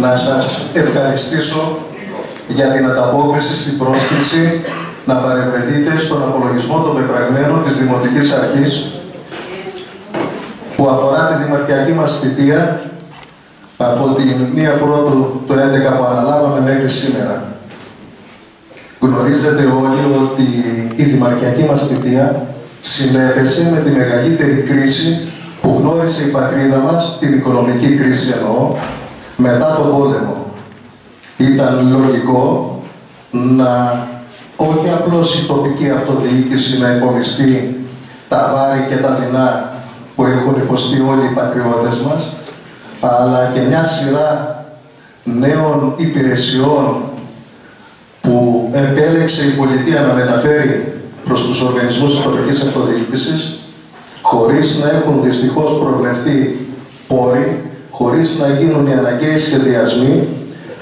να σας ευχαριστήσω για την ανταπόκριση στην πρόσκληση να παρευρεθείτε στον απολογισμό των πεπραγμένων της Δημοτικής Αρχής που αφορά τη δημαρχιακή μας θητεία από την 1 Πρώτου του 11 που αναλάβαμε μέχρι σήμερα. Γνωρίζετε όλοι ότι η δημαρχιακή μας θητεία συνέβησε με τη μεγαλύτερη κρίση που γνώρισε η πατρίδα μας, την οικονομική κρίση εννοώ, μετά τον πόλεμο. Ήταν λογικό να όχι απλώς η τοπική αυτοδιοίκηση να υπομειστεί τα βάρη και τα δεινά που έχουν υποστεί όλοι οι πατριώτες μας, αλλά και μια σειρά νέων υπηρεσιών που επέλεξε η πολιτεία να μεταφέρει προς τους οργανισμούς της τοπικής αυτοδιοίκησης, χωρίς να έχουν δυστυχώς προβλεφθεί πόροι, χωρίς να γίνουν οι αναγκαίοι σχεδιασμοί,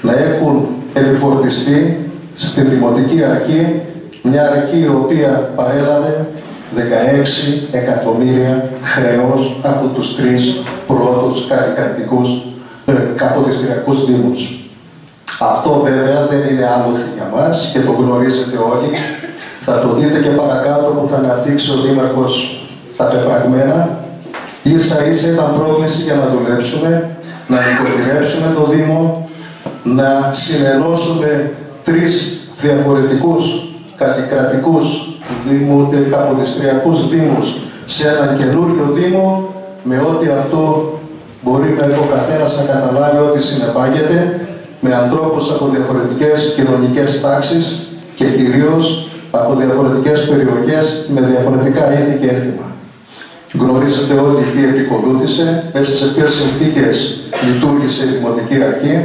να έχουν επιφορτιστεί στην Δημοτική Αρχή, μια αρχή η οποία παρέλαβε 16 εκατομμύρια χρέος από τους τρεις πρώτους κρατικούς ε, καποδιστριακούς δήμους. Αυτό βέβαια δεν είναι άλοθη για μας και το γνωρίζετε όλοι. Θα το δείτε και παρακάτω που θα αναπτύξει ο Δήμαρχος τα πεπραγμένα. Ίσα ίσα ήταν πρόκληση για να δουλέψουμε, να νοικοκυρέψουμε το Δήμο, να συνενώσουμε τρεις διαφορετικούς κατοικρατικούς δήμους, καποδιστριακούς δήμους σε έναν καινούριο δήμο με ό,τι αυτό μπορεί ο καθένας να καταλάβει ότι συνεπάγεται με ανθρώπους από διαφορετικές κοινωνικές τάξεις και κυρίως από διαφορετικές περιοχές με διαφορετικά είδη και έθιμα. Γνωρίζετε όλοι τι επικολούθησε, μέσα σε ποιες συνθήκες λειτουργήσε η Δημοτική Αρχή.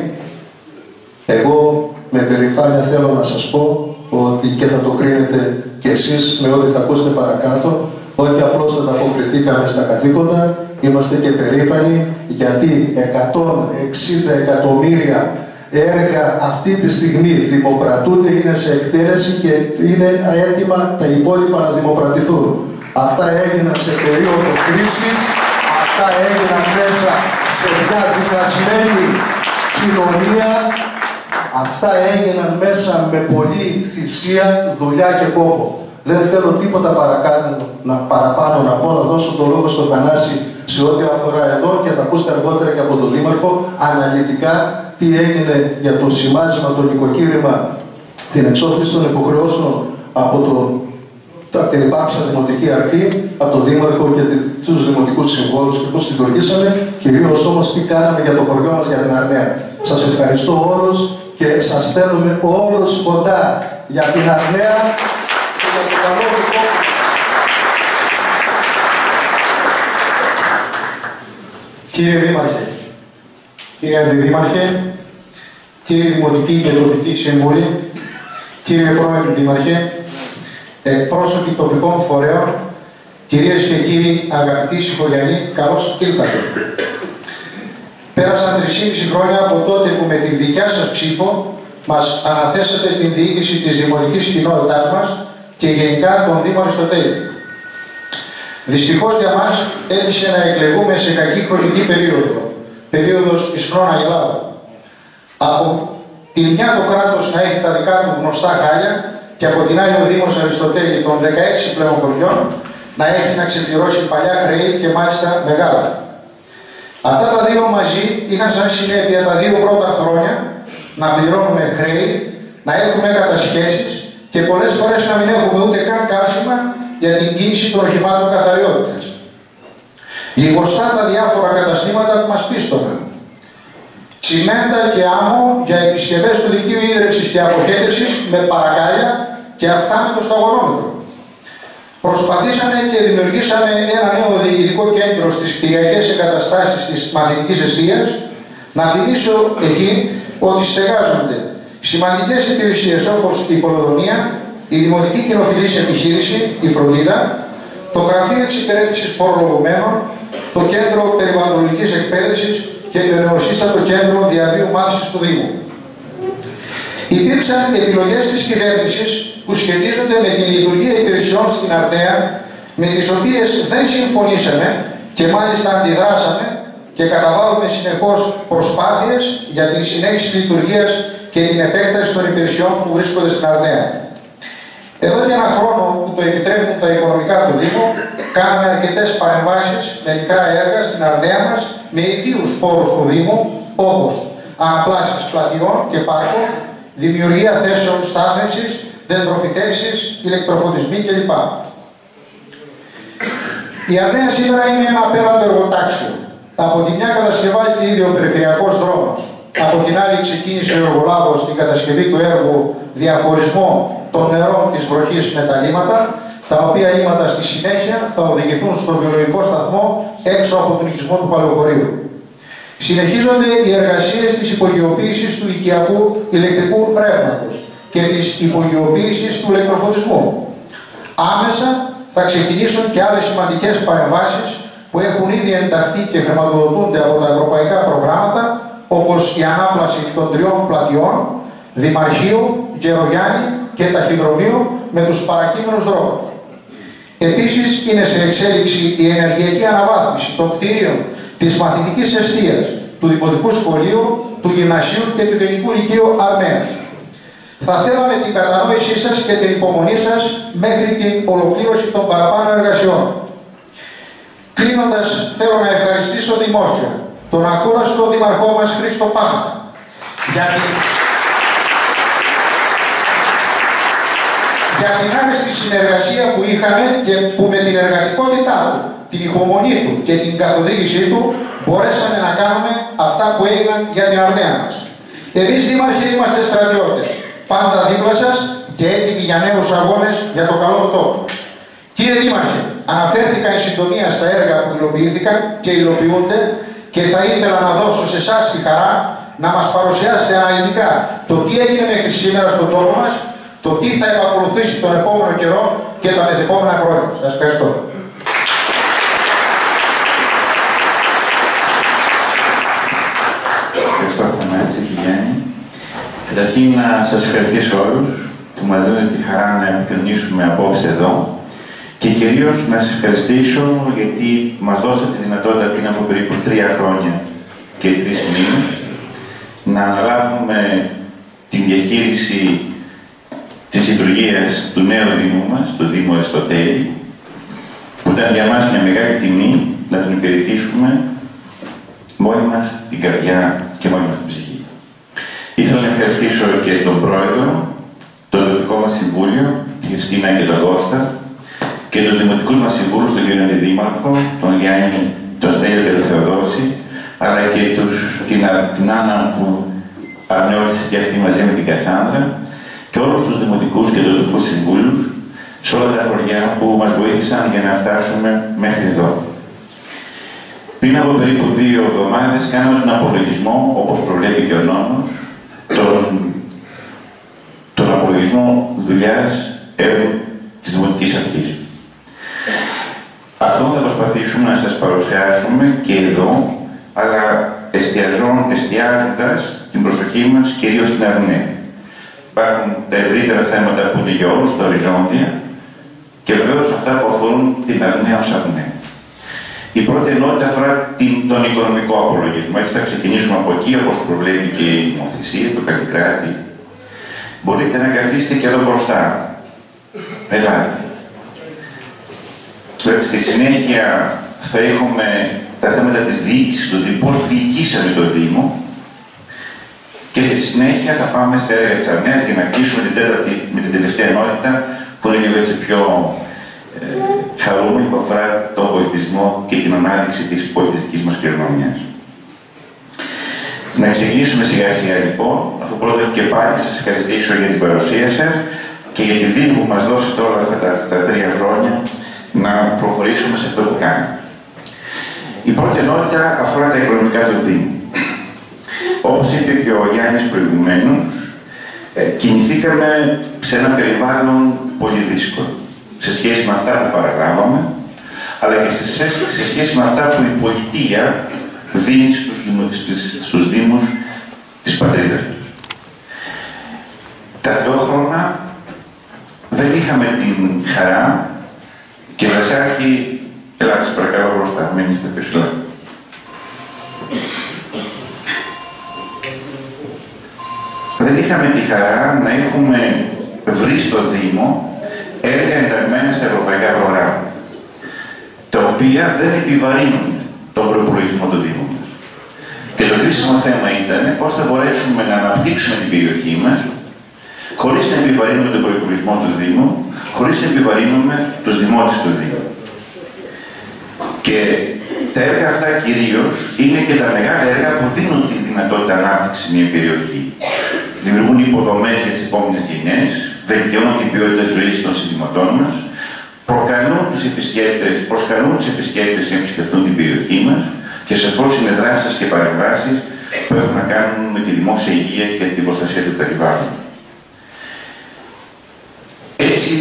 Εγώ με περηφάνεια θέλω να σας πω ότι και θα το κρίνετε κι εσείς με ό,τι θα ακούσετε παρακάτω, όχι απλώς θα ανταποκριθήκαμε στα καθήκοντα, είμαστε και περήφανοι γιατί 160 εκατομμύρια έργα αυτή τη στιγμή δημοπρατούνται, είναι σε εκτέλεση και είναι έτοιμα τα υπόλοιπα να δημοπρατηθούν. Αυτά έγιναν σε περίοδο κρίσης, αυτά έγιναν μέσα σε μια δικασμένη κοινωνία Αυτά έγιναν μέσα με πολλή θυσία, δουλειά και κόπο. Δεν θέλω τίποτα παρακάτω, να, παραπάνω να πω, να δώσω το λόγο στο Θανάση σε ό,τι αφορά εδώ και θα ακούσετε αργότερα και από τον Δήμαρχο αναλυτικά τι έγινε για το σημάζιμα, το νοικοκύρημα, την εξόφληση των υποχρεώσεων από το την υπάρχουσα δημοτική αρχή, από τον Δήμαρχο και τους δημοτικούς συμβόλους και πώς λειτουργήσαμε, κυρίως όμως τι κάναμε για το χωριό μας για την Αρνέα. Σας ευχαριστώ όλους και σας στέλνουμε όλους κοντά για την Αρνέα και για το καλό του Κύριε Δήμαρχε, κύριε Αντιδήμαρχε, κύριε Δημοτική και Τοπική Σύμβουλη, κύριε Πρόεδρε Δήμαρχε, εκπρόσωποι τοπικών φορέων, κυρίες και κύριοι αγαπητοί συγχωριανοί, καλώς ήλθατε. Πέρασαν 3,5 χρόνια από τότε που με τη δικιά σας ψήφο μας αναθέσατε την διοίκηση της δημοτικής κοινότητάς μας και γενικά των Δήμων Αριστοτέλη. Δυστυχώς για μας έτυχε να εκλεγούμε σε κακή χρονική περίοδο, περίοδος της χρόνια Ελλάδα. Από τη μια το κράτος να έχει τα δικά του γνωστά χάλια και από την άλλη ο Δήμος Αριστοτέλη των 16 πλέον χωριών να έχει να ξεπληρώσει παλιά χρέη και μάλιστα μεγάλα. Αυτά τα δύο μαζί είχαν σαν συνέπεια τα δύο πρώτα χρόνια να πληρώνουμε χρέη, να έχουμε κατασχέσεις και πολλές φορές να μην έχουμε ούτε καν καύσιμα για την κίνηση των οχημάτων καθαριότητας. Λιγοστά τα διάφορα καταστήματα που μας πίστοναν. Τσιμέντα και άμμο για επισκευές του δικείου ίδρυυσης και αποχέτευσης με παρακάλια και αυτά με το σταγονόμετρο. Προσπαθήσαμε και δημιουργήσαμε ένα νέο διοικητικό κέντρο στις κτηριακές εγκαταστάσεις της μαθητικής αιστείας. Να θυμίσω εκεί ότι στεγάζονται σημαντικές υπηρεσίες όπως η πολυδομία, η δημοτική κοινοφιλής επιχείρηση, η φροντίδα, το γραφείο εξυπηρέτησης φορολογουμένων, το κέντρο περιβαλλοντικής εκπαίδευσης και το νεοσύστατο κέντρο διαβίου μάθησης του Δήμου. Υπήρξαν επιλογές της κυβέρνησης που σχετίζονται με την λειτουργία υπηρεσιών στην Αρτέα, με τις οποίες δεν συμφωνήσαμε και μάλιστα αντιδράσαμε και καταβάλουμε συνεχώς προσπάθειες για την συνέχιση λειτουργίας και την επέκταση των υπηρεσιών που βρίσκονται στην Αρνέα. Εδώ και ένα χρόνο που το επιτρέπουν τα οικονομικά του Δήμου, κάναμε αρκετές παρεμβάσεις με μικρά έργα στην Αρνέα μας με ιδίους πόρους του Δήμου, όπως αναπλάσεις πλατιών και πάρκων, δημιουργία θέσεων στάθμευσης, δεντροφυτεύσει, ηλεκτροφωτισμοί κλπ. Η Αρνέα σήμερα είναι ένα απέναντο εργοτάξιο. Από τη μια κατασκευάζεται ήδη ο περιφερειακός δρόμος. Από την άλλη ξεκίνησε ο εργολάβος στην κατασκευή του έργου διαχωρισμό των νερών της βροχής με τα λίματα, τα οποία λίματα στη συνέχεια θα οδηγηθούν στο βιολογικό σταθμό έξω από τον οικισμό του Παλαιοχωρίου. Συνεχίζονται οι εργασίες της υπογειοποίησης του οικιακού ηλεκτρικού ρεύματος και της υπογειοποίησης του ηλεκτροφωτισμού. Άμεσα θα ξεκινήσουν και άλλες σημαντικές παρεμβάσεις που έχουν ήδη ενταχθεί και χρηματοδοτούνται από τα ευρωπαϊκά προγράμματα, όπως η ανάπλαση των τριών πλατιών, Δημαρχείου, Γερογιάννη και ταχυδρομείου με τους παρακείμενους δρόμους. Επίσης είναι σε εξέλιξη η ενεργειακή αναβάθμιση των κτίριων της μαθητικής αιστείας του Δημοτικού Σχολείου, του Γυμνασίου και του Γενικού Λυκείου Αρμέας. Θα θέλαμε την κατανόησή σας και την υπομονή σας μέχρι την ολοκλήρωση των παραπάνω εργασιών. Κλείνοντας, θέλω να ευχαριστήσω δημόσια τον ακούραστο Δημαρχό μας Χρήστο Πάχα για την για την άρεστη συνεργασία που είχαμε και που με την εργατικότητά του, την υπομονή του και την καθοδήγησή του μπορέσαμε να κάνουμε αυτά που έγιναν για την αρνέα μας. Εμείς δήμαρχοι είμαστε στρατιώτες, πάντα δίπλα σας και έτοιμοι για νέους αγώνες για το καλό του τόπου. Κύριε Δήμαρχε, αναφέρθηκα εν συντομία στα έργα που υλοποιήθηκαν και υλοποιούνται και θα ήθελα να δώσω σε εσάς τη χαρά να μας παρουσιάσετε αναλυτικά το τι έγινε μέχρι σήμερα στον τόπο μας το τι θα επακολουθήσει τον επόμενο καιρό και τα επόμενα χρόνια. Σας ευχαριστώ. Ευχαριστώ Θανάση και Γιάννη. Καταρχήν να σας ευχαριστήσω όλους που μας δίνετε τη χαρά να επικοινωνήσουμε απόψε εδώ και κυρίως να σας ευχαριστήσω γιατί μας δώσατε τη δυνατότητα πριν από περίπου τρία χρόνια και τρεις μήνες να αναλάβουμε την διαχείριση της λειτουργίας του νέου Δήμου μας, του Δήμου Αριστοτέλη, που ήταν για μας μια μεγάλη τιμή να τον υπηρετήσουμε μόνοι μας την καρδιά και μόνοι μας την ψυχή. Ήθελα να ευχαριστήσω και τον Πρόεδρο, το Δημοτικό μας Συμβούλιο, τη Χριστίνα και τον Κώστα, και τους Δημοτικούς μας Συμβούλους, τον κύριο Αντιδήμαρχο, τον Γιάννη, τον Στέλιο και τον Θεοδόση, αλλά και τους, την, την Άννα που αρνιώρισε και αυτή μαζί με την Κασάνδρα, και όλους τους δημοτικούς και τοπικούς συμβούλους σε όλα τα χωριά που μας βοήθησαν για να φτάσουμε μέχρι εδώ. Πριν από περίπου δύο εβδομάδες κάναμε τον απολογισμό, όπως προβλέπει και ο νόμος, τον, τον απολογισμό δουλειάς έργου της Δημοτικής Αρχής. Αυτό θα προσπαθήσουμε να σας παρουσιάσουμε και εδώ, αλλά εστιάζοντας την προσοχή μας κυρίως στην αρνέα. Υπάρχουν τα ευρύτερα θέματα που είναι για όλους, τα οριζόντια, και βεβαίως αυτά που αφορούν την αρνέα ως αρνέα. Η πρώτη ενότητα αφορά την, τον οικονομικό απολογισμό. Έτσι θα ξεκινήσουμε από εκεί, όπως προβλέπει και η νομοθεσία, το καλλικράτη. Μπορείτε να καθίσετε και εδώ μπροστά. Ελάτε. Στη συνέχεια θα έχουμε τα θέματα της διοίκησης του Δήμου, πώς διοικήσαμε το Δήμο, και στη συνέχεια θα πάμε στα έργα της Αρνέας για να κλείσουμε την τέταρτη με την τελευταία ενότητα που είναι λίγο έτσι πιο ε, χαρούμενη που αφορά τον πολιτισμό και την ανάδειξη της πολιτιστικής μας κληρονομιάς. Να ξεκινήσουμε σιγά σιγά λοιπόν, αφού πρώτα και πάλι σας ευχαριστήσω για την παρουσία σας και για τη δύναμη που μας δώσετε όλα αυτά τα, τα τρία χρόνια να προχωρήσουμε σε αυτό που κάνουμε. Η πρώτη ενότητα αφορά τα οικονομικά του Δήμου. Όπως είπε και ο Γιάννης προηγουμένως, ε, κινηθήκαμε σε ένα περιβάλλον πολύ δύσκολο σε σχέση με αυτά που παραλάβαμε, αλλά και σε, σε σχέση με αυτά που η πολιτεία δίνει στους, στους, στους Δήμους της πατρίδας τους. Ταυτόχρονα δεν είχαμε την χαρά και βασάρχη, ελάτε σας παρακαλώ μπροστά, μην είστε πίσω. Δεν είχαμε τη χαρά να έχουμε βρει στο Δήμο ενταγμένα στα ευρωπαϊκά προγράμματα, τα οποία δεν επιβαρύνουν τον προπολογισμό του Δήμου μας. Και το κρίσιμο θέμα ήταν πώς θα μπορέσουμε να αναπτύξουμε την περιοχή μας χωρίς να επιβαρύνουμε τον προπολογισμό του Δήμου, χωρίς να επιβαρύνουμε τους δημότες του Δήμου. Και τα έργα αυτά κυρίως είναι και τα μεγάλα έργα που δίνουν τη δυνατότητα ανάπτυξη μια περιοχή. Δημιουργούν υποδομές για τις επόμενες γενιές, βελτιώνουν την ποιότητα ζωής των συνδημοτών μας, προκαλούν τους επισκέπτε, προσκαλούν τους επισκέπτες να επισκεφτούν την περιοχή μας και σαφώ είναι δράσει και παρεμβάσεις που έχουν να κάνουν με τη δημόσια υγεία και την προστασία του περιβάλλοντος. Έτσι,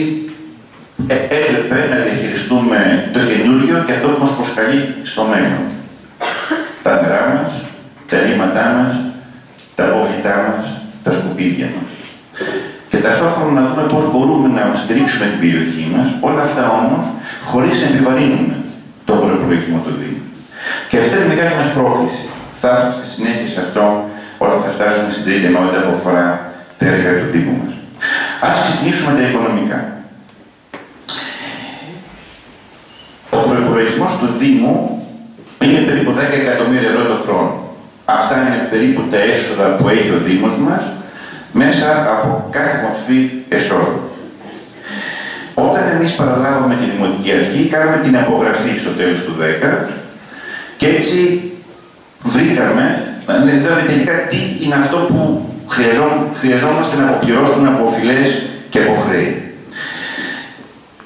ε, έπρεπε να διαχειριστούμε το καινούργιο και αυτό που μας προσκαλεί στο μέλλον. Τα νερά μας, τα λίματά μας, τα απόβλητά μας, τα σκουπίδια μας. Και ταυτόχρονα να δούμε πώς μπορούμε να στηρίξουμε την περιοχή μας, όλα αυτά όμως χωρίς να επιβαρύνουμε τον προπολογισμό του Δήμου. Και αυτή είναι η μεγάλη μας πρόκληση. Θα έρθω στη συνέχεια σε αυτό όταν θα φτάσουμε στην τρίτη ενότητα που αφορά τα έργα του Δήμου μας. Ας ξεκινήσουμε τα οικονομικά. Ο προπολογισμό του Δήμου είναι περίπου 10 εκατομμύρια ευρώ το χρόνο. Αυτά είναι περίπου τα έσοδα που έχει ο Δήμος μας μέσα από κάθε μορφή εσόδου. Όταν εμείς παραλάβαμε τη Δημοτική Αρχή, κάναμε την απογραφή στο τέλος του 10 και έτσι βρήκαμε, είδαμε τελικά τι είναι αυτό που χρειαζόμαστε να αποπληρώσουμε από οφειλές και από χρέη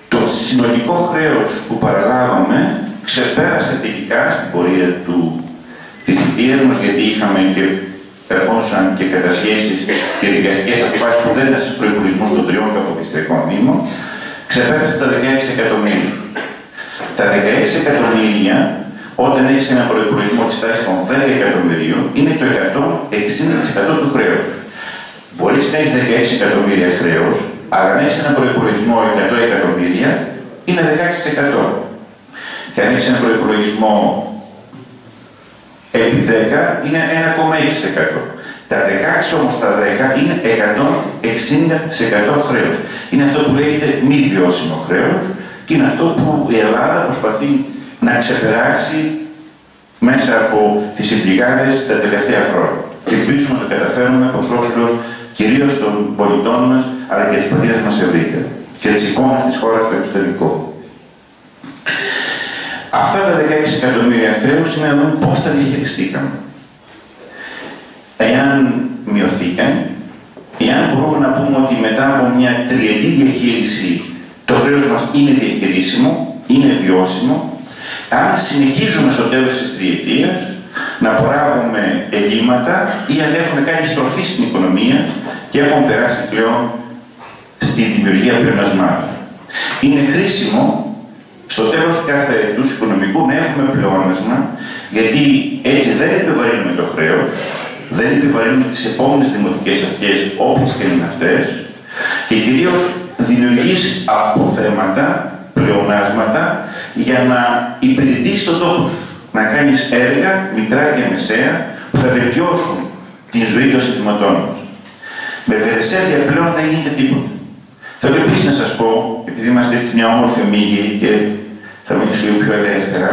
το συνολικό χρέος που παραλάβαμε ξεπέρασε τελικά στην πορεία του, της θητείας μας, γιατί είχαμε και ερχόντουσαν και κατασχέσεις και δικαστικές αποφάσεις που δεν ήταν στους προϋπολογισμούς των τριών καποδιστριακών δήμων, ξεπέρασε τα 16 εκατομμύρια. Τα 16 εκατομμύρια, όταν έχεις ένα προπολογισμό της τάση των 10 εκατομμυρίων, είναι το 160% του χρέους. Μπορείς να έχεις 16 εκατομμύρια χρέο, αλλά αν έχεις ένα προπολογισμό 100 εκατομμύρια, είναι 16%. Και αν έχεις ένα προπολογισμό επί 10, είναι 1,6%. Τα 16 όμως τα 10 είναι 160% χρέος. Είναι αυτό που λέγεται μη βιώσιμο χρέος και είναι αυτό που η Ελλάδα προσπαθεί να ξεπεράσει μέσα από τις συμπληγάδες τα τελευταία χρόνια. Και ελπίζουμε να το καταφέρουμε προς όφελος κυρίως των πολιτών μας, αλλά και της πατρίδας μας ευρύτερα και της εικόνας της χώρας στο εξωτερικό. Αυτά τα 16 εκατομμύρια χρέους είναι να δούμε πώς τα διαχειριστήκαμε. Εάν μειωθήκαν, εάν μπορούμε να πούμε ότι μετά από μια τριετή διαχείριση το χρέος μας είναι διαχειρίσιμο, είναι βιώσιμο, αν συνεχίζουμε στο τέλος της τριετίας να παράγουμε ελλείμματα ή αν έχουμε κάνει στροφή στην οικονομία και έχουμε περάσει πλέον στη δημιουργία πλεονασμάτων. Είναι χρήσιμο στο τέλος κάθε έτους οικονομικού να έχουμε πλεόνασμα, γιατί έτσι δεν επιβαρύνουμε το χρέος, δεν επιβαρύνουμε τις επόμενες δημοτικές αρχές, όποιες και είναι αυτές, και κυρίως δημιουργείς αποθέματα, πλεονάσματα, για να υπηρετήσει τον τόπο σου. Να κάνεις έργα, μικρά και μεσαία, που θα βελτιώσουν την ζωή των συντηματών μας. Με Βερεσέλια πλέον δεν γίνεται τίποτα. Θέλω επίσης να σας πω, επειδή είμαστε έτσι μια όμορφη ομίγυρη και θα μιλήσω λίγο πιο ελεύθερα,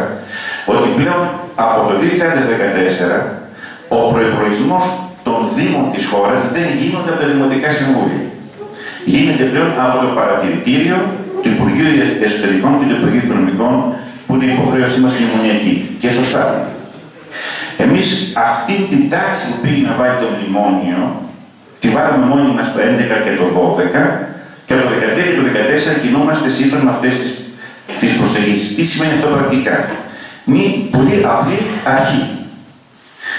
ότι πλέον από το 2014 ο προπολογισμό των Δήμων της χώρας δεν γίνονται από τα Δημοτικά Συμβούλια. Γίνεται πλέον από το παρατηρητήριο του Υπουργείου Εσωτερικών και του Υπουργείου Οικονομικών, που είναι η υποχρέωσή μας κοινωνιακή. Και σωστά. Εμείς αυτή την τάξη που πήγε να βάλει το μνημόνιο, Τη βάλαμε μόνοι μας το 11 και το 12 και το 13 και το 14 κινούμαστε σύμφωνα με αυτές τις, τις προσεγγίσεις. Τι σημαίνει αυτό πρακτικά; Μία πολύ απλή αρχή.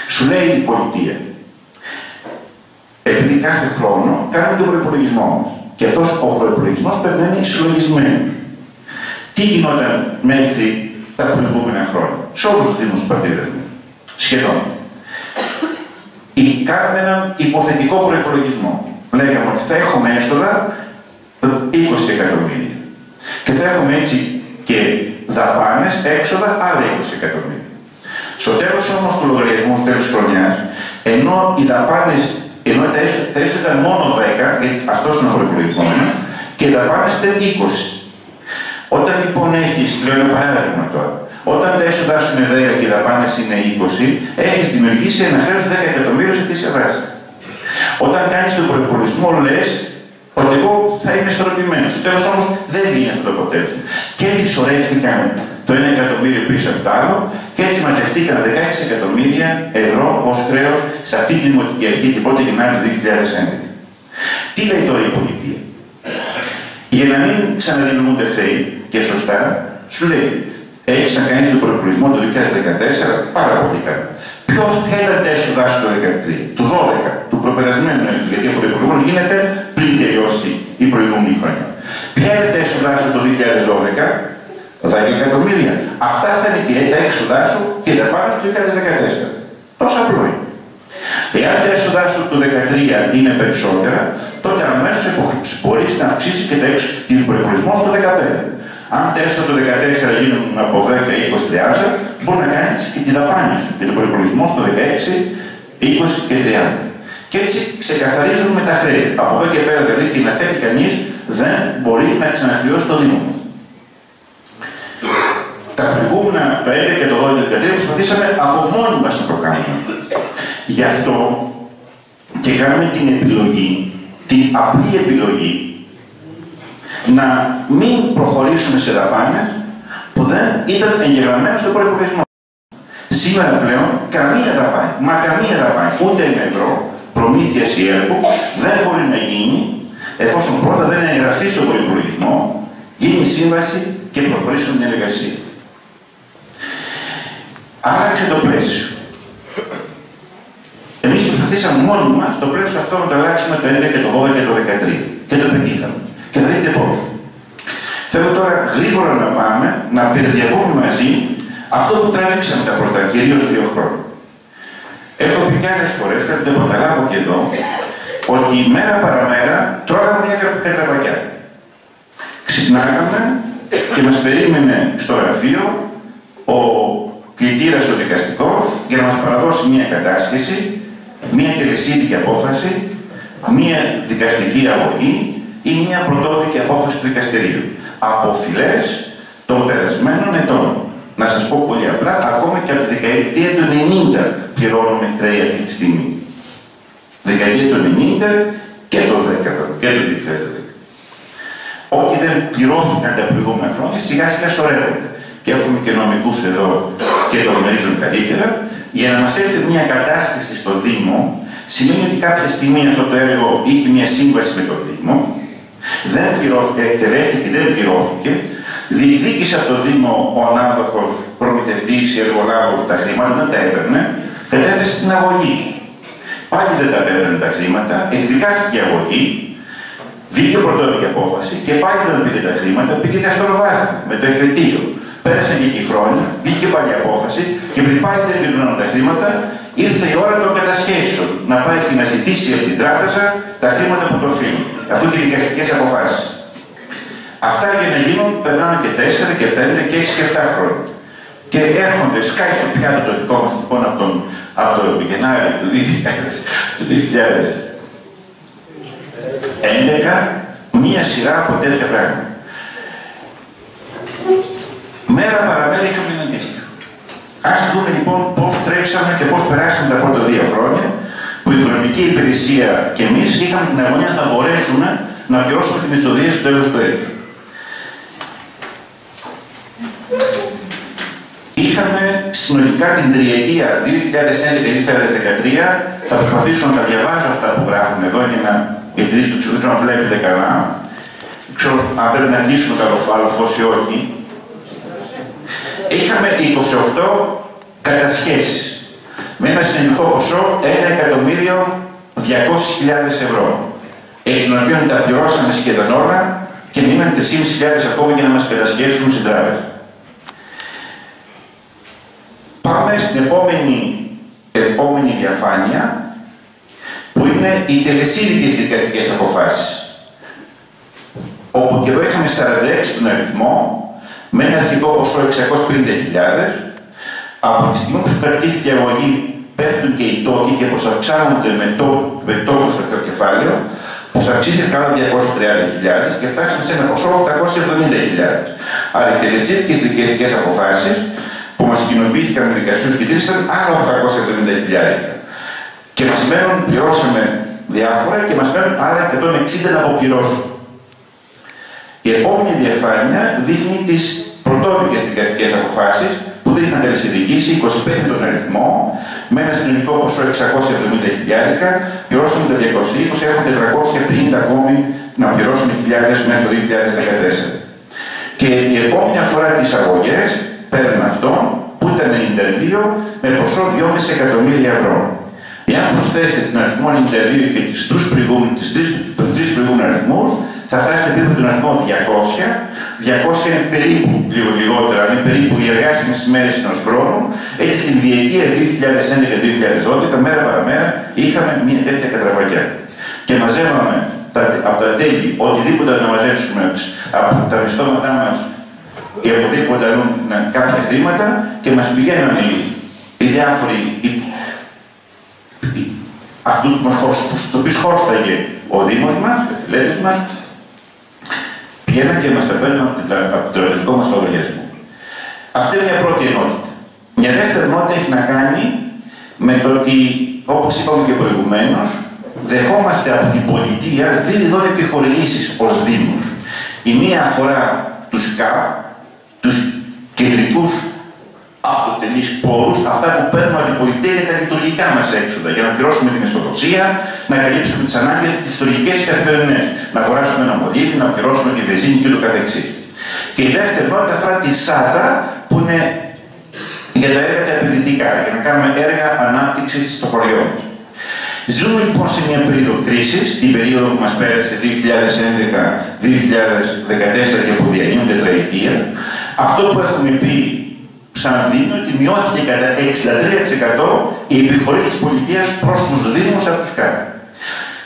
Σου λέει η πολιτεία. Επειδή κάθε χρόνο κάνουμε τον προπολογισμό μας. Και αυτός ο προπολογισμό πρέπει να είναι συλλογισμένο. Τι γινόταν μέχρι τα προηγούμενα χρόνια; Σε όλους τους Δήμους τη πατρίδα μου. Σχεδόν κάναμε έναν υποθετικό προπολογισμό. Λέγαμε ότι θα έχουμε έσοδα 20 εκατομμύρια. Και θα έχουμε έτσι και δαπάνες, έξοδα άλλα 20 εκατομμύρια. Στο τέλος όμως του λογαριασμού, στο τέλος της χρονιάς, ενώ οι δαπάνες ενώ τα έσοδα, τα έσοδα ήταν μόνο 10, γιατί αυτός είναι ο προπολογισμό και τα πάνε ήταν 20. Όταν λοιπόν έχεις, λέω ένα παράδειγμα τώρα, όταν τα έσοδα σου είναι 10 και οι δαπάνες είναι 20, έχεις δημιουργήσει ένα χρέος 10 εκατομμύρια σε τέτοια βάση. Όταν κάνεις τον προπολογισμό, λες ότι εγώ θα είμαι ισορροπημένος. Στο τέλος όμως δεν δίνει αυτό το αποτέλεσμα. Και έτσι σωρεύτηκαν το 1 εκατομμύριο πίσω από το άλλο και έτσι μαζευτήκαν 16 εκατομμύρια ευρώ ως χρέος σε αυτή τη δημοτική αρχή την 1η Γενάρη του 2011. Τι λέει τώρα η πολιτεία; Για να μην ξαναδημιουργούνται χρέη και σωστά, σου λέει, έχεις να κάνεις τον προπολογισμό του 2014 πάρα πολύ καλά. Ποιος, ποια ήταν τα έσοδα σου το 2013, του 12, του προπερασμένου έτου, γιατί ο προπολογισμός γίνεται πριν τελειώσει η προηγούμενη χρονιά. Ποια είναι τα έσοδα σου το 2012, 10 εκατομμύρια. Αυτά θα είναι και τα έξοδά σου και τα πάνω του 2014. Τόσο απλό είναι. Εάν τα έσοδα σου του 2013 είναι περισσότερα, τότε αμέσως μπορείς να αυξήσεις και την προπολογισμό στο 2015. Αν τα έσοδα του 2014 γίνουν από 10, 20, 30, μπορεί να κάνεις και τη δαπάνη σου και τον προπολογισμό στο 16, 20 και 30. Και έτσι ξεκαθαρίζουμε τα χρέη. Από εδώ και πέρα δηλαδή την αθέτει κανείς δεν μπορεί να ξανακλειώσει το Δήμο τα προηγούμενα, το 11 και το 12 και το 13, προσπαθήσαμε από μόνοι μας να το κάνουμε. Γι' αυτό και κάνουμε την επιλογή, την απλή επιλογή, να μην προχωρήσουμε σε δαπάνες που δεν ήταν εγγεγραμμένες στο προϋπολογισμό. Σήμερα πλέον καμία δαπάνη, μα καμία δαπάνη, ούτε ένα ευρώ, προμήθειας ή έργο, δεν μπορεί να γίνει εφόσον πρώτα δεν εγγραφεί στο προϋπολογισμό, γίνει σύμβαση και προχωρήσουμε την εργασία άλλαξε το πλαίσιο. Εμείς προσπαθήσαμε μόνοι μας το πλαίσιο αυτό να το αλλάξουμε το 11 και το 12 και το 13 και το πετύχαμε. Και θα δείτε πώς. Θέλω τώρα γρήγορα να πάμε να περιδιαβούμε μαζί αυτό που τράβηξαμε τα πρώτα, κυρίως δύο χρόνια. Έχω πει και άλλες φορές, θα το επαναλάβω και εδώ, ότι μέρα παραμέρα τρώγαμε μια κατραπακιά. Ξυπνάγαμε και μας περίμενε στο γραφείο ο κλητήρας ο δικαστικός για να μας παραδώσει μια κατάσχεση, μια τελεσίδικη απόφαση, μια δικαστική αγωγή ή μια πρωτόδικη απόφαση του δικαστηρίου. Από φυλές των περασμένων ετών. Να σας πω πολύ απλά, ακόμη και από τη δεκαετία του 90 πληρώνουμε χρέη αυτή τη στιγμή. Δεκαετία του 90 και το 10 και το 2010. Ό,τι δεν πληρώθηκαν τα προηγούμενα χρόνια, σιγά σιγά σωρεύονται. Και έχουμε και νομικούς εδώ και το γνωρίζουν καλύτερα, για να μας έρθει μια κατάσχεση στο Δήμο, σημαίνει ότι κάποια στιγμή αυτό το έργο είχε μια σύμβαση με τον Δήμο, δεν πληρώθηκε, εκτελέστηκε, δεν πληρώθηκε, διεκδίκησε από το Δήμο ο ανάδοχος προμηθευτής ή εργολάβος τα χρήματα, δεν τα έπαιρνε, κατέθεσε την αγωγή. Πάλι δεν τα έπαιρνε τα χρήματα, εκδικάστηκε η αγωγή, βγήκε πρωτόδικη απόφαση και πάλι δεν πήγε τα χρήματα, πήγε δευτεροβάθμιο με το εφετείο. Πέρασαν και εκεί χρόνια, βγήκε πάλι απόφαση και επειδή πάλι δεν πληρώνουν τα χρήματα, ήρθε η ώρα των κατασχέσεων να πάει και να ζητήσει από την τράπεζα τα χρήματα που το αφήνουν, αφού και δικαστικές αποφάσεις. Αυτά για να γίνουν περνάνε και 4 και 5 και 6 και 7 χρόνια. Και έρχονται, σκάει στο πιάτο το δικό μας λοιπόν από, τον, από το Γενάρη του 2011 μία σειρά από τέτοια πράγματα. Μέρα παραμέρα είχαμε ένα αντίστοιχο. Α δούμε λοιπόν πώς τρέξαμε και πώς περάσαμε τα πρώτα δύο χρόνια που η οικονομική υπηρεσία και εμείς είχαμε την αγωνία θα μπορέσουμε να πληρώσουμε την εισοδία στο τέλος του έτους. Είχαμε συνολικά την τριετία 2011-2013, θα προσπαθήσω να τα διαβάζω αυτά που γράφουμε εδώ για να, επειδή στο ξέρω αν βλέπετε καλά, ξέρω αν πρέπει να κλείσουμε το φως ή όχι, είχαμε 28 κατασχέσεις με ένα συνολικό ποσό 1.200.000 ευρώ. Εκ των οποίων τα πληρώσαμε σχεδόν όλα και μείναν 3.500 ακόμα για να μας κατασχέσουν στην τράπεζα. Πάμε στην επόμενη, επόμενη διαφάνεια που είναι οι τελεσίδικες δικαστικές αποφάσεις. Όπου και εδώ είχαμε 46 τον αριθμό με ένα αρχικό ποσό 650.000, από τη στιγμή που κρατήθηκε η αγωγή πέφτουν και οι τόκοι και πως αυξάνονται με, το, με τόκο στο κεφάλαιο, πως αυξήθηκε κάνα 230.000 και φτάσαμε σε ένα ποσό 870.000. Άρα οι τελεσίτικες δικαιωτικές αποφάσεις που μας κοινοποιήθηκαν με δικασίους και ήταν άλλα 870.000. Και μας μένουν, πληρώσαμε διάφορα και μας μένουν άλλα 160 να αποπληρώσουν. Η επόμενη διαφάνεια δείχνει τις πρωτόδικες δικαστικές αποφάσεις που δεν είχαν τελεσυδικήσει 25 τον αριθμό με ένα συνολικό ποσό 670.000, πληρώσαμε τα 220, έχουν 450 ακόμη να πληρώσουμε χιλιάδες μέσα στο 2014. Και η επόμενη αφορά τις αγωγές πέραν αυτών που ήταν 92 με ποσό 2,5 εκατομμύρια ευρώ. Εάν προσθέσετε τον αριθμό 92 και τους τρεις προηγούμενους, τους τρεις προηγούμενους αριθμούς, θα φτάσετε περίπου τον αριθμό 200. 200 είναι περίπου λίγο λιγότερο, είναι περίπου οι εργάσιμες μέρες ενός χρόνου. Έτσι στην διετία 2011-2012, μέρα παραμέρα, είχαμε μια τέτοια κατραπακιά. Και μαζεύαμε τα, από τα τέλη, οτιδήποτε να μαζέψουμε από τα μισθώματά μας ή οπουδήποτε αλλού κάποια χρήματα και μας πηγαίνουν οι διάφοροι, οι, οι, αυτούς που μας, στους οποίους χώσταγε ο Δήμος μας, οι φιλέτες μας, πηγαίναν και μας τα παίρνουν από, από το τραπεζικό μας λογαριασμό. Αυτή είναι μια πρώτη ενότητα. Μια δεύτερη ενότητα έχει να κάνει με το ότι, όπως είπαμε και προηγουμένως, δεχόμαστε από την πολιτεία δύο ειδών επιχορηγήσεις ως Δήμος. Η μία αφορά τους ΚΑΠ, τους κεντρικούς αυτοτελείς πόρους, αυτά που παίρνουμε από την πολιτεία για τα λειτουργικά μας έξοδα, για να πληρώσουμε την εσωδοσία, να καλύψουμε τις ανάγκες τις λειτουργικές καθημερινές, να αγοράσουμε ένα μολύβι, να πληρώσουμε τη βεζίνη και το καθεξής. Και η δεύτερη νότα αφορά τη ΣΑΤΑ, που είναι για τα έργα τα επενδυτικά, για να κάνουμε έργα ανάπτυξης στο χωριό μας. Ζούμε λοιπόν σε μια περίοδο κρίσης, την περίοδο που μας πέρασε 2011-2014 και που διανύουν τετραετία. Αυτό που έχουμε πει σαν Δήμο ότι μειώθηκε κατά 63% η επιχορήγηση της πολιτείας προς τους Δήμους από τους κάτω.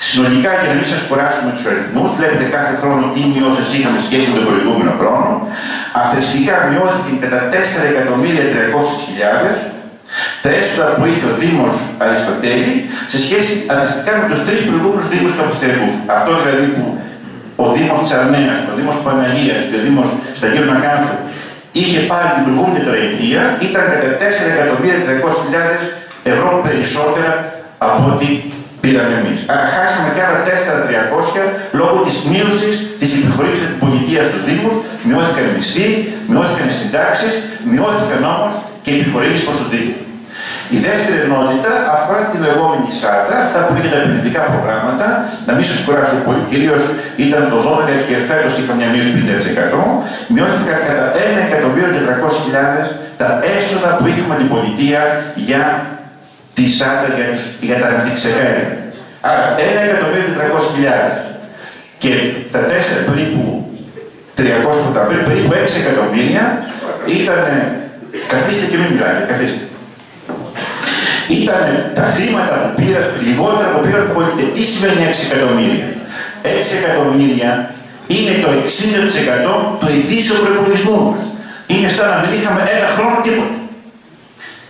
Συνολικά, για να μην σας κουράσουμε τους αριθμούς, βλέπετε κάθε χρόνο τι μειώσεις είχαμε σχέση με τον προηγούμενο χρόνο. Αθρηστικά μειώθηκε κατά 4.300.000 τα έσοδα που είχε ο Δήμος Αριστοτέλη σε σχέση αθρηστικά με τους τρεις προηγούμενους Δήμους Καπιτελού. Αυτό δηλαδή που ο Δήμος της Αρνέα, ο Δήμος Παναγίας και ο Δήμος Σταγίου Νακάνθου είχε πάρει την προηγούμενη τετραετία ήταν κατά 4.300.000 ευρώ περισσότερα από ό,τι πήραμε εμείς. Άρα χάσαμε και άλλα 4.300 λόγω της μείωσης της επιχορήγησης τη πολιτεία στους Δήμους. Μειώθηκαν οι μισθοί, μειώθηκαν οι συντάξεις, μειώθηκαν όμως και οι επιχορήγηση προς τους Δήμους. Η δεύτερη ενότητα αφορά την λεγόμενη ΣΑΤΑ, αυτά που είναι τα επενδυτικά προγράμματα. Να μην σας κουράσω πολύ, κυρίως ήταν το 12 και φέτος είχα μια μείωση 50%. Μειώθηκαν κατά 1.400.000 τα έσοδα που είχαμε την πολιτεία για τη ΣΑΤΑ για, τους, για τα αναπτυξιακά έργα. Άρα 1.400.000 και τα 4 περίπου 300 περίπου 6 εκατομμύρια ήταν. Καθίστε και μην μιλάτε, καθίστε ήταν τα χρήματα που πήρα, λιγότερα που πήραν από πολιτεία. Τι σημαίνει 6 εκατομμύρια; 6 εκατομμύρια είναι το 60% του ετήσιου προπολογισμού μας. Είναι σαν να μην είχαμε ένα χρόνο τίποτα.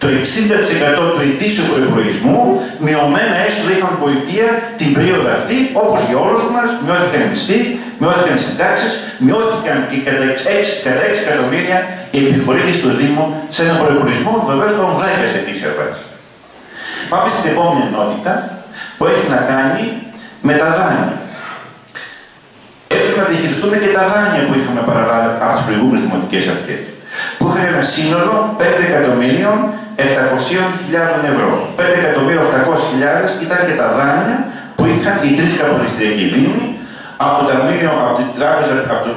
Το 60% του ετήσιου προπολογισμού μειωμένα έσοδα είχαμε πολιτεία την περίοδο αυτή, όπως για όλους μας, μειώθηκαν οι μισθοί, μειώθηκαν οι συντάξεις, μειώθηκαν και κατά 6, κατά 6 εκατομμύρια οι επιχορήγηση του Δήμου σε ένα προπολογισμό βεβαίως των 10 σε ετήσια βάση. Πάμε στην επόμενη ενότητα που έχει να κάνει με τα δάνεια. Έπρεπε να διαχειριστούμε και τα δάνεια που είχαμε παραλάβει από τις προηγούμενες δημοτικές αρχές. Που είχαν ένα σύνολο 5 εκατομμύριων 700.000 ευρώ. 5 εκατομμύρια 800.000 ήταν και τα δάνεια που είχαν οι τρεις καποδιστριακοί δήμοι από, το από την τράπεζα, από το,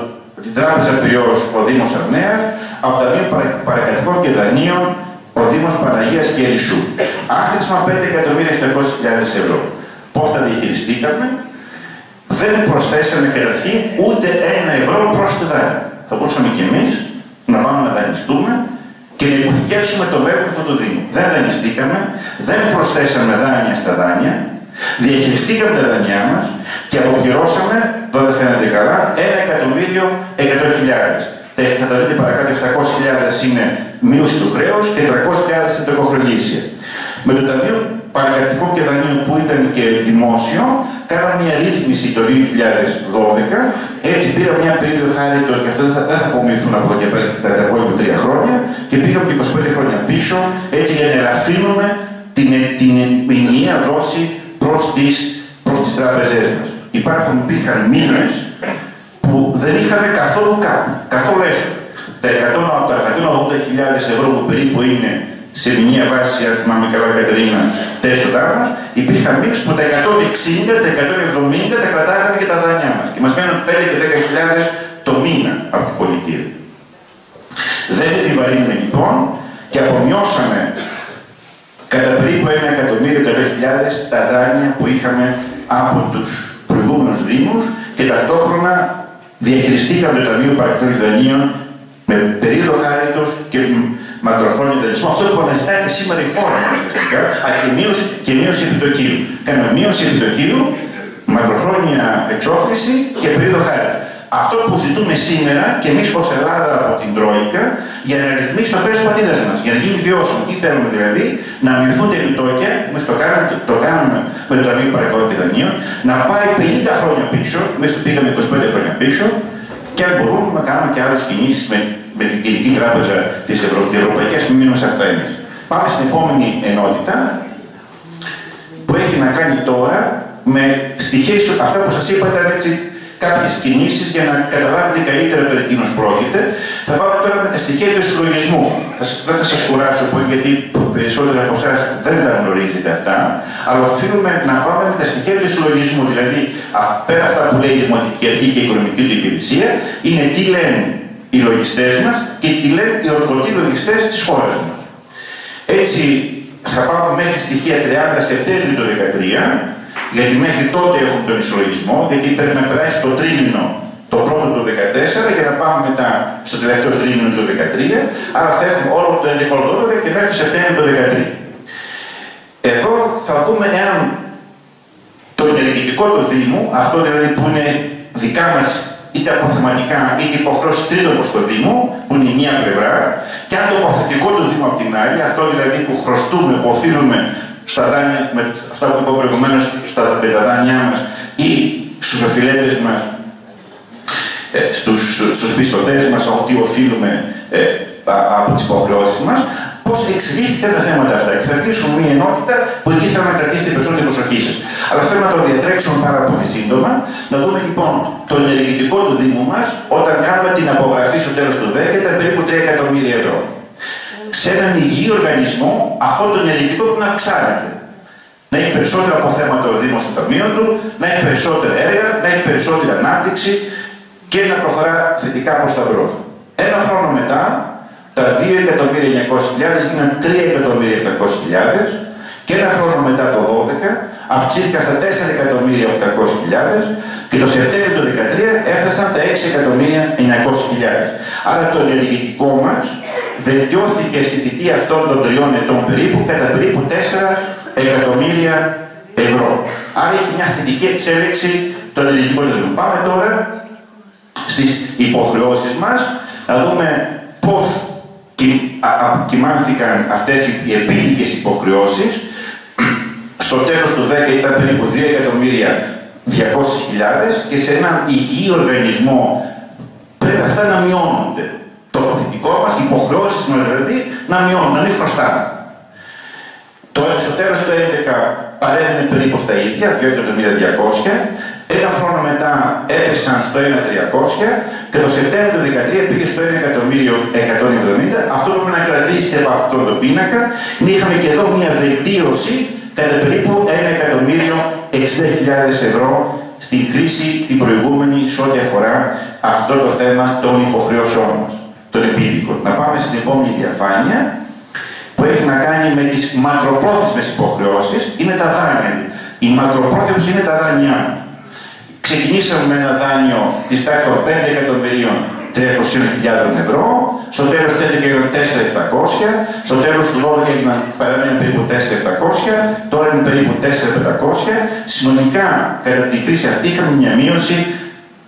την τράπεζα Πυριός, ο Δήμος Αρνέας, από τα Ταμείο Παρακαθικών και Δανείων ο Δήμος Παναγίας και Ερυσού. Άθροισμα 5.700.000 ευρώ. Πώς τα διαχειριστήκαμε, δεν προσθέσαμε καταρχήν ούτε ένα ευρώ προς τη δάνεια. Θα μπορούσαμε κι εμείς να πάμε να δανειστούμε και να υποθηκεύσουμε το μέλλον αυτού του Δήμου. Δεν δανειστήκαμε, δεν προσθέσαμε δάνεια στα δάνεια, διαχειριστήκαμε τα δάνειά μας και αποπληρώσαμε, τώρα δεν φαίνεται καλά, 1 εκατομμύριο 100.000. Θα τα δείτε παρακάτω, 700.000 είναι μείωση του χρέους και 300.000 στην τοκοχρονήσια. Με το Ταμείο Παρακατικών και Δανείων που ήταν και δημόσιο, κάναμε μια ρύθμιση το 2012, έτσι πήρα μια περίοδο χάριτος, και αυτό δεν θα, δεν θα απομυθούν από εδώ και πέρα τα επόμενα τρία χρόνια, και πήγαμε και 25 χρόνια πίσω, έτσι για να ελαφρύνουμε την, την ενιαία δόση προς τις, προς τις τράπεζές μας. Υπάρχουν, υπήρχαν μήνες που δεν είχαμε καθόλου κάπου, καθόλου έσοδο. Τα 100 από τα 180.000 ευρώ που περίπου είναι σε μια βάση, αν θυμάμαι καλά, Κατερίνα, τα έσοδά μας, υπήρχαν μίξ που τα 160, τα 170 τα κρατάγαμε για τα δάνειά μας. Και μας μένουν 5 και 10.000 το μήνα από την πολιτεία. Δεν επιβαρύνουμε λοιπόν και απομειώσαμε κατά περίπου 1.100.000 τα δάνεια που είχαμε από τους προηγούμενους Δήμους και ταυτόχρονα διαχειριστήκαμε το Ταμείο Παρακτών Δανείων με περίοδο χάριτος και μακροχρόνιο δανεισμό. Αυτό που αναζητάτε σήμερα η χώρα μας ουσιαστικά, αλλά και μείωση, και μείωση επιτοκίου. Κάνουμε μείωση επιτοκίου, μακροχρόνια εξόφληση και περίοδο χάριτος. Αυτό που ζητούμε σήμερα και εμείς ως Ελλάδα από την Τρόικα για να ρυθμίσει το χρέος της πατρίδα μας, για να γίνει βιώσιμο. Τι θέλουμε δηλαδή, να μειωθούν τα επιτόκια, εμείς το κάνουμε, το κάνουμε με το Ταμείο Παραγωγικών και Δανείων, να πάει 50 χρόνια πίσω, εμείς το πήγαμε 25 χρόνια πίσω, και αν μπορούμε να κάνουμε και άλλες κινήσεις με, με την Κεντρική Τράπεζα της Ευρω... Ευρωπαϊκής, μην μείνουμε σε αυτά εμείς. Πάμε στην επόμενη ενότητα που έχει να κάνει τώρα με στοιχεία, αυτά που σας είπα ήταν έτσι κάποιες κινήσεις για να καταλάβετε καλύτερα περί τίνος πρόκειται. Θα πάμε τώρα με τα στοιχεία του συλλογισμού. Δεν θα σας κουράσω πολύ γιατί περισσότεροι από εσάς δεν τα γνωρίζετε αυτά, αλλά οφείλουμε να πάμε με τα στοιχεία του συλλογισμού. Δηλαδή, πέρα αυτά που λέει η Δημοτική Αρχή και η Οικονομική του Υπηρεσία, είναι τι λένε οι λογιστές μας και τι λένε οι ορκωτοί λογιστές της χώρας μας. Έτσι, θα πάμε μέχρι στοιχεία 30 Σεπτέμβρη του 2013 γιατί μέχρι τότε έχουμε τον ισολογισμό, γιατί πρέπει να περάσει το τρίμηνο το πρώτο του 2014 για να πάμε μετά στο τελευταίο τρίμηνο του 2013, άρα θα έχουμε όλο το 2012 και μέχρι το Σεπτέμβριο του 2013. Εδώ θα δούμε εάν το ενεργητικό του Δήμου, αυτό δηλαδή που είναι δικά μας είτε αποθεματικά είτε υποχρεώσεις τρίτο προς το Δήμο, που είναι η μία πλευρά, και αν το αποθετικό του Δήμου από την άλλη, αυτό δηλαδή που χρωστούμε, που οφείλουμε στα δάνεια, με αυτά που είπα προηγουμένως, στα πενταδάνειά μας ή στους οφειλέτε μας, ε, στους, στους πιστωτές μας, ότι οφείλουμε ε, από τις υποχρεώσεις μας, πώς εξελίχθηκαν τα θέματα αυτά. Και θα κλείσουμε μια ενότητα που εκεί θα να κρατήσετε περισσότερη προσοχή σας. Αλλά θέλω να το διατρέξουμε πάρα πολύ σύντομα, να δούμε λοιπόν το ενεργητικό του Δήμου μας, όταν κάνουμε την απογραφή στο τέλος του 10, ήταν περίπου 3 εκατομμύρια ευρώ σε έναν υγιή οργανισμό αυτό το ενεργητικό που να αυξάνεται. Να έχει περισσότερα αποθέματα ο Δήμος στο ταμείο του, να έχει περισσότερα έργα, να έχει περισσότερη ανάπτυξη και να προχωρά θετικά προς τα μπρος. Ένα χρόνο μετά, τα 2.900.000 γίναν 3.700.000 και ένα χρόνο μετά το 12 αυξήθηκαν στα 4.800.000 και το Σεπτέμβριο του 2013 έφτασαν τα 6.900.000. Άρα το ενεργητικό μας βελτιώθηκε στη θητεία αυτών των τριών ετών περίπου κατά περίπου 4 εκατομμύρια ευρώ. Άρα έχει μια θετική εξέλιξη των ελληνικών εταιρεών. Πάμε τώρα στις υποχρεώσεις μας, να δούμε πώς κοιμάνθηκαν αυτές οι επίδικες υποχρεώσεις. Στο τέλος του 10 ήταν περίπου 2 εκατομμύρια 200.000 και σε έναν υγιή οργανισμό πρέπει αυτά να μειώνονται το αποθετικό μα, οι υποχρεώσεις μας δηλαδή, να μειώνουν, να μην χρωστάμε. Το τέλο του 2011 παρέμεινε περίπου στα ίδια, 2.200.000. Ένα χρόνο μετά έπεσαν στο 1.300 και το Σεπτέμβριο του 2013 πήγε στο 1.170. Αυτό που πρέπει να κρατήσετε από αυτόν τον πίνακα είναι είχαμε και εδώ μια βελτίωση κατά περίπου 1.060.000 ευρώ στην κρίση την προηγούμενη σε ό,τι αφορά αυτό το θέμα των υποχρεώσεών μας τον επίδικο. Να πάμε στην επόμενη διαφάνεια που έχει να κάνει με τις μακροπρόθεσμες υποχρεώσεις, είναι τα δάνεια. Οι μακροπρόθεσμες είναι τα δάνειά. Ξεκινήσαμε με ένα δάνειο της τάξης των 5 εκατομμυρίων 300.000 ευρώ, στο τέλος του 11 έγιναν 4.700, στο τέλος του 12 έγιναν παρέμειναν περίπου 4.700, τώρα είναι περίπου 4.500. Συνολικά, κατά την κρίση αυτή, είχαμε μια μείωση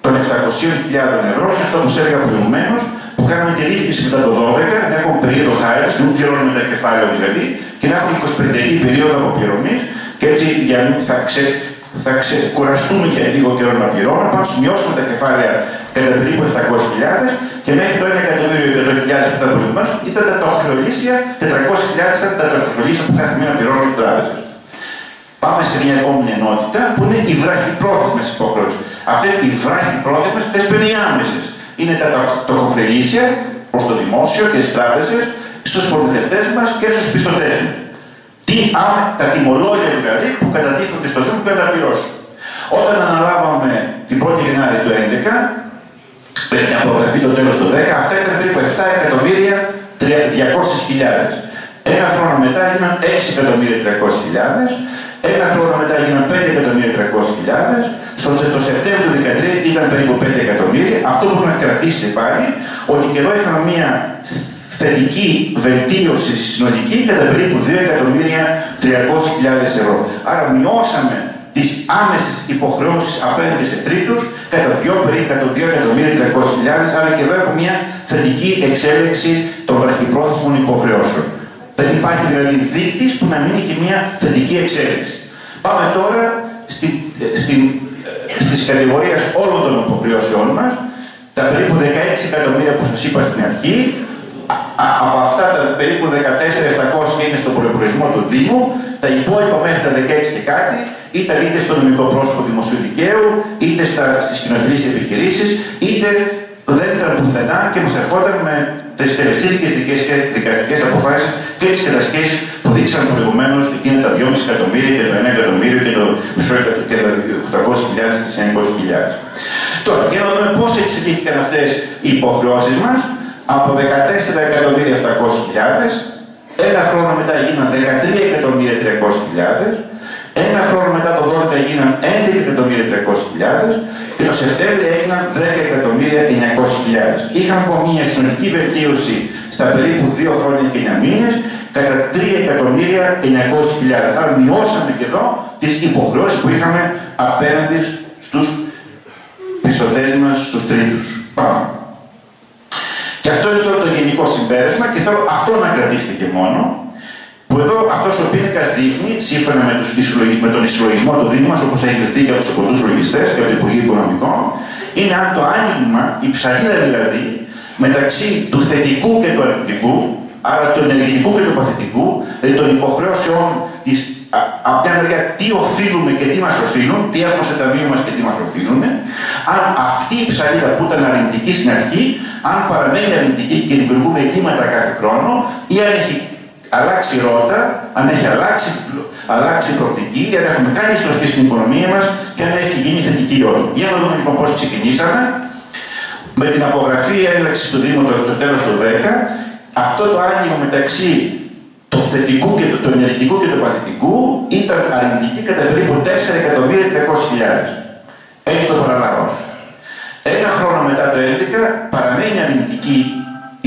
των 700.000 ευρώ και αυτό που σας έλεγα προηγουμένως, που κάναμε τη ρύθμιση μετά το 12, να έχουμε περίοδο χάρη, να μην πληρώνουμε τα κεφάλαια δηλαδή, και να έχουμε 25 περίοδο αποπληρωμή, και έτσι για να θα, ξε, θα ξεκουραστούμε για λίγο καιρό να πληρώνουμε, πάμε να μειώσουμε τα κεφάλαια κατά περίπου 700.000 και μέχρι το 1.100.000 που ήταν προηγουμένως ήταν τα τοχρολίσια 400.000 ήταν τα τοχρολίσια που κάθε μήνα πληρώνουμε οι τράπεζες. Πάμε σε μια επόμενη ενότητα που είναι οι βραχυπρόθεσμες υποχρεώσεις. Αυτές οι βραχυπρόθεσμες, αυτές που είναι οι άμεσες. Είναι τα τοχρολίσια προς το δημόσιο και τι τράπεζες, στους προμηθευτές μας και στους πιστωτές μας. Τι, τα τιμολόγια δηλαδή που κατατίθονται στο Δήμο πρέπει να πληρώσουν. Όταν αναλάβαμε την 1η Γενάρη του 2011, πρέπει να απογραφεί το τέλος του 10, αυτά ήταν περίπου 7 εκατομμύρια 200.000. Ένα χρόνο μετά έγιναν 6 εκατομμύρια 300.000, ένα χρόνο μετά έγιναν 5 εκατομμύρια 300.000, στο το Σεπτέμβριο του 2013 ήταν περίπου 5 εκατομμύρια. Αυτό που να κρατήσετε πάλι, ότι και εδώ είχαμε μια θετική βελτίωση συνολική κατά περίπου 2 εκατομμύρια 300.000 ευρώ. Άρα μειώσαμε τις άμεσες υποχρεώσεις απέναντι σε τρίτους κατά 2 περίπου 2 εκατομμύρια 300.000, άρα και εδώ έχουμε μια θετική εξέλιξη των βραχυπρόθεσμων υποχρεώσεων. Δεν υπάρχει δηλαδή δίτης που να μην έχει μια θετική εξέλιξη. Πάμε τώρα στη, στη, στις κατηγορίες όλων των υποχρεώσεων μας, τα περίπου 16 εκατομμύρια που σας είπα στην αρχή, από αυτά τα περίπου 14.700 είναι στο προπολογισμό του Δήμου, τα υπόλοιπα μέχρι τα 16 και κάτι, είτε είτε στο νομικό πρόσωπο δημοσίου δικαίου, είτε στις κοινοφιλείς επιχειρήσεις, είτε δεν ήταν πουθενά και μας ερχόταν με τις τελεσίδικε δικαστικές αποφάσεις και τις κατασχέσει που δείξαν προηγουμένως εκείνα τα 2,5 εκατομμύρια και το 1 εκατομμύριο και το μισό και τα 800.000 και τι 900.000. Τώρα, για να δούμε πώς εξηγήθηκαν αυτές οι υποχρεώσεις μας, από 14.700.000, ένα χρόνο μετά έγιναν 13.300.000, ένα χρόνο μετά το 12 έγιναν 11.300.000 και το Σεπτέμβριο έγιναν 10.900.000. Είχαμε από μια συνολική βελτίωση στα περίπου 2 χρόνια και 9 μήνες κατά 3.900.000. Άρα μειώσαμε και εδώ τις υποχρεώσεις που είχαμε απέναντι στους πιστωτές μας, στους τρίτους. Πάμε. Και αυτό είναι τώρα το γενικό συμπέρασμα και θέλω αυτό να κρατήσετε και μόνο, που εδώ αυτός ο πίνακα δείχνει, σύμφωνα με, τους, με τον ισολογισμό του Δήμου μα, όπως έχει γραφτεί και από τους οποντού λογιστές και από το Υπουργείο Οικονομικών, είναι αν το άνοιγμα, η ψαλίδα δηλαδή, μεταξύ του θετικού και του αρνητικού, άρα του ενεργητικού και του παθητικού, δηλαδή των υποχρεώσεων της από μια μεριά τι οφείλουμε και τι μας οφείλουν, τι έχουμε στο ταμείο μας και τι μας οφείλουν, αν αυτή η ψαλίδα που ήταν αρνητική στην αρχή, αν παραμένει αρνητική και δημιουργούμε εγκλήματα κάθε χρόνο, ή αν έχει αλλάξει ρότα, αν έχει αλλάξει, αλλάξει προοπτική, αν έχουμε κάνει στροφή στην οικονομία μας και αν έχει γίνει θετική ή όχι. Για να δούμε λοιπόν πώς ξεκινήσαμε. Με την απογραφή έλεξη του Δήμου το, το τέλος του 10, αυτό το άνοιγμα μεταξύ το θετικού και το, το ενεργητικού και το παθητικού ήταν αρνητική κατά περίπου 4.300.000. Έχει το παραλάβω. Ένα χρόνο μετά το 11 παραμένει αρνητική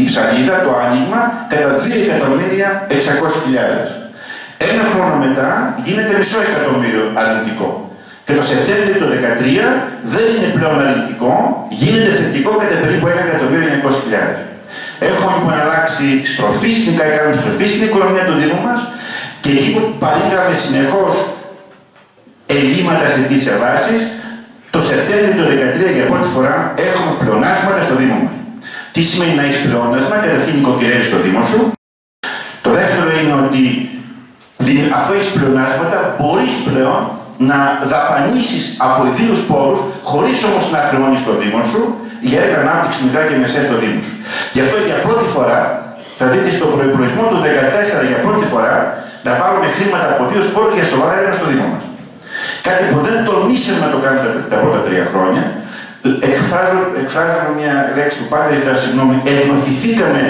η ψαλίδα, το άνοιγμα, κατά 2.600.000. Ένα χρόνο μετά γίνεται μισό εκατομμύριο αρνητικό. Και το Σεπτέμβριο του 2013 δεν είναι πλέον αρνητικό, γίνεται θετικό κατά περίπου 1.900.000. Έχουμε λοιπόν αλλάξει στροφή στην κάνουμε στροφή στην οικονομία του Δήμου μας και εκεί που παρήγαμε συνεχώς ελλείμματα σε αιτήσια βάση, το Σεπτέμβριο του 2013 για πρώτη φορά έχουμε πλεονάσματα στο Δήμο μας. Τι σημαίνει να έχεις πλεόνασμα, καταρχήν νοικοκυρεύει στο Δήμο σου. Το δεύτερο είναι ότι αφού έχεις πλεονάσματα, μπορείς πλέον να δαπανίσεις από ιδίους πόρους, χωρίς όμως να χρεώνεις το Δήμο σου, για έργα ανάπτυξη μικρά και μεσαία στο Δήμο σου. Γι' αυτό για πρώτη φορά, θα δείτε στο προπολογισμό του 2014 για πρώτη φορά, να πάρουμε χρήματα από δύο σπόρου για σοβαρά έργα στο Δήμο μας. Κάτι που δεν τολμήσαμε να το κάνουμε τα, τα πρώτα τρία χρόνια. Εκφράζω, εκφράζω μια λέξη που πάντα ζητάω συγγνώμη. Ενοχηθήκαμε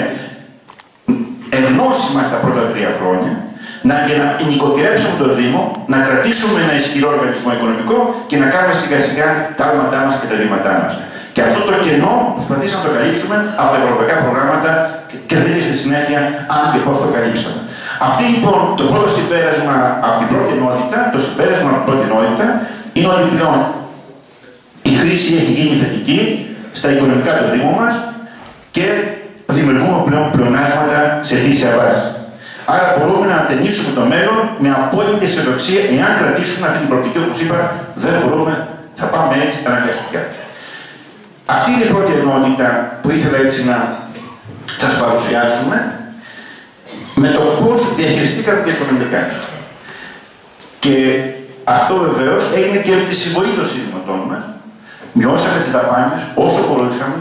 ενώσιμα στα πρώτα τρία χρόνια να, για να νοικοκυρέψουμε το Δήμο, να κρατήσουμε ένα ισχυρό οργανισμό οικονομικό και να κάνουμε σιγά σιγά τα άλματά μας και τα βήματά μας. Και αυτό το κενό προσπαθήσαμε να το καλύψουμε από τα ευρωπαϊκά προγράμματα και δείτε στη συνέχεια αν και πώς το καλύψαμε. Αυτή λοιπόν το πρώτο συμπέρασμα από την πρώτη ενότητα, το συμπέρασμα από την πρώτη ενότητα είναι ότι πλέον η χρήση έχει γίνει θετική στα οικονομικά του Δήμου μας και δημιουργούμε πλέον πλεονάσματα σε αιτήσια βάση. Άρα μπορούμε να ατενίσουμε το μέλλον με απόλυτη αισιοδοξία, εάν κρατήσουμε αυτή την προοπτική, όπως είπα, δεν μπορούμε, θα πάμε έτσι αναγκαστικά. Αυτή είναι η πρώτη ενότητα που ήθελα έτσι να σας παρουσιάσουμε με το πώς διαχειριστήκαμε τα οικονομικά. Και αυτό βεβαίως έγινε και με τη συμβολή των συντηματών μας. Μειώσαμε τις δαπάνες όσο μπορούσαμε.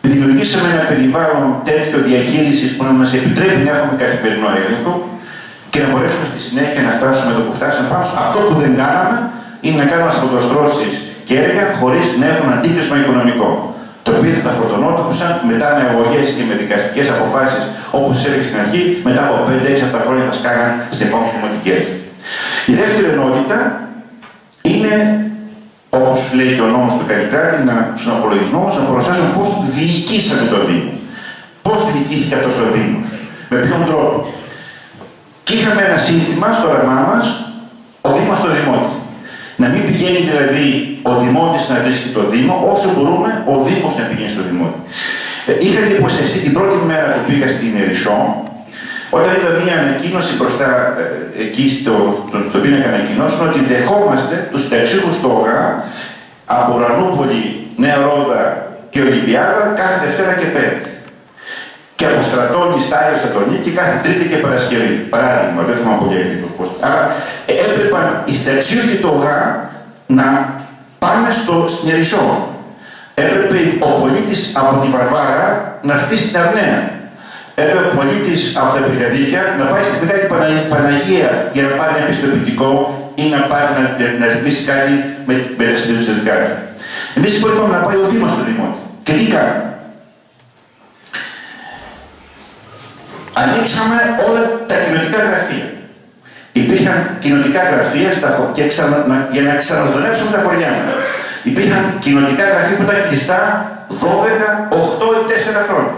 Δημιουργήσαμε ένα περιβάλλον τέτοιο διαχείρισης που να μας επιτρέπει να έχουμε καθημερινό έλεγχο και να μπορέσουμε στη συνέχεια να φτάσουμε εδώ που φτάσαμε πάνω. Αυτό που δεν κάναμε είναι να κάνουμε αποδοστρώσει και έργα χωρίς να έχουν αντίκρισμα οικονομικό. Το οποίο θα τα φορτωνόντουσαν μετά με αγωγές και με δικαστικές αποφάσεις όπως έλεγε στην αρχή, μετά από 5-6-7 χρόνια θα σκάγαν στην επόμενη δημοτική αρχή. Η δεύτερη ενότητα είναι, όπως λέει και ο νόμος του Καλλικράτη, να, στον απολογισμό μας να προσθέσουμε πώς διοικήσαμε το Δήμο. Πώς διοικήθηκε αυτός ο Δήμος, με ποιον τρόπο. Και είχαμε ένα σύνθημα στο όραμά μας, ο Δήμος στο Δημότη. Να μην πηγαίνει δηλαδή ο Δημότης να βρίσκει το Δήμο, όσο μπορούμε ο Δήμος να πηγαίνει στο Δημότη. Ε, είχα εντυπωσιαστεί την πρώτη μέρα που πήγα στην Ερυσό, όταν είδα μία ανακοίνωση μπροστά ε, εκεί στο, στο, στο πίνακα ανακοινώσεων ότι δεχόμαστε τους ταξίδους στο ΟΓΑ από Ρανούπολη, Νέα Ρόδα και Ολυμπιάδα κάθε Δευτέρα και Πέμπτη. Και από στρατόνι Στάλια Στρατονίκη κάθε Τρίτη και Παρασκευή. Παράδειγμα, δεν θυμάμαι πολύ ακριβώς. Άρα ε, έπρεπε οι σταξίου και το ΟΓΑ να πάνε στο Ερυσό. Έπρεπε ο πολίτης από τη Βαρβάρα να έρθει στην Αρνέα έπρεπε ο πολίτης από τα πυρκαδίκια να πάει στην Μεγάλη Παναγία για να πάρει ένα πιστοποιητικό ή να, πάρει, να, να ρυθμίσει κάτι με, με τα συντηρητικά του. Εμείς λοιπόν είπαμε να πάει ο Δήμος στο Δημότη. Και τι κάνουμε. Ανοίξαμε όλα τα κοινωνικά γραφεία. Υπήρχαν κοινωνικά γραφεία στα χω... και ξανα... για να ξαναδονέψουμε τα χωριά μας. Υπήρχαν κοινωνικά γραφεία που ήταν κλειστά 12, 8 ή 4 χρόνια.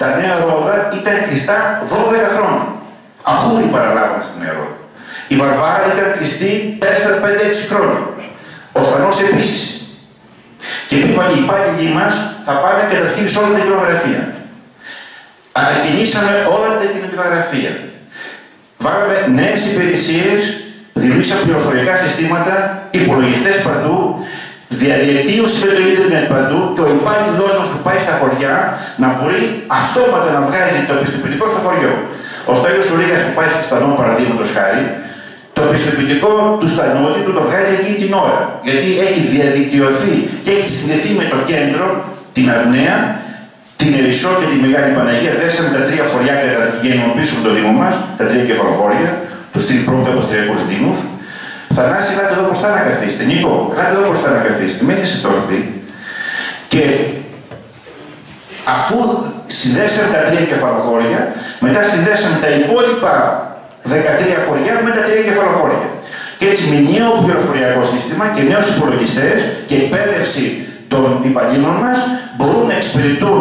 Τα νέα ρόδα ήταν κλειστά 12 χρόνια. Αχούρι παραλάβαμε στην νέα ρόδα. Η Βαρβάρα ήταν κλειστή 4, 5, 6 χρόνια. Ο Στανός επίσης. Και είπαν οι υπάλληλοι μας θα πάνε καταρχήν σε όλα τα κοινογραφία. Ανακοινήσαμε όλα τα κοινογραφία. Βάλαμε νέες υπηρεσίες, δημιουργήσαμε πληροφορικά συστήματα, υπολογιστές παντού, διαδικτύωση με το ίντερνετ παντού και ο υπάλληλό μα που πάει στα χωριά να μπορεί αυτόματα να βγάζει το πιστοποιητικό στο χωριό. Ο Στέλιος Σουρίγα που πάει στο Στανό, παραδείγματος χάρη, το πιστοποιητικό του Στανότη του το βγάζει εκείνη την ώρα. Γιατί έχει διαδικτυωθεί και έχει συνδεθεί με το κέντρο, την Αρνέα, την Ερυσό και τη Μεγάλη Παναγία. Δέσαμε τα τρία χωριά και ενοποιήσουμε το Δήμο μας, τα τρία κεφαλοχώρια, τους πρώτου από του Δήμους, Θανάση, ελάτε εδώ μπροστά να καθίσετε. Νίκο, ελάτε εδώ μπροστά να καθίσετε. Μην είσαι τόρθι. Και αφού συνδέσαμε τα τρία κεφαλοχώρια, μετά συνδέσαμε τα υπόλοιπα 13 χωριά με τα τρία κεφαλοχώρια. Και έτσι με νέο πληροφοριακό σύστημα και νέους υπολογιστές και εκπαίδευση των υπαλλήλων μας μπορούν να εξυπηρετούν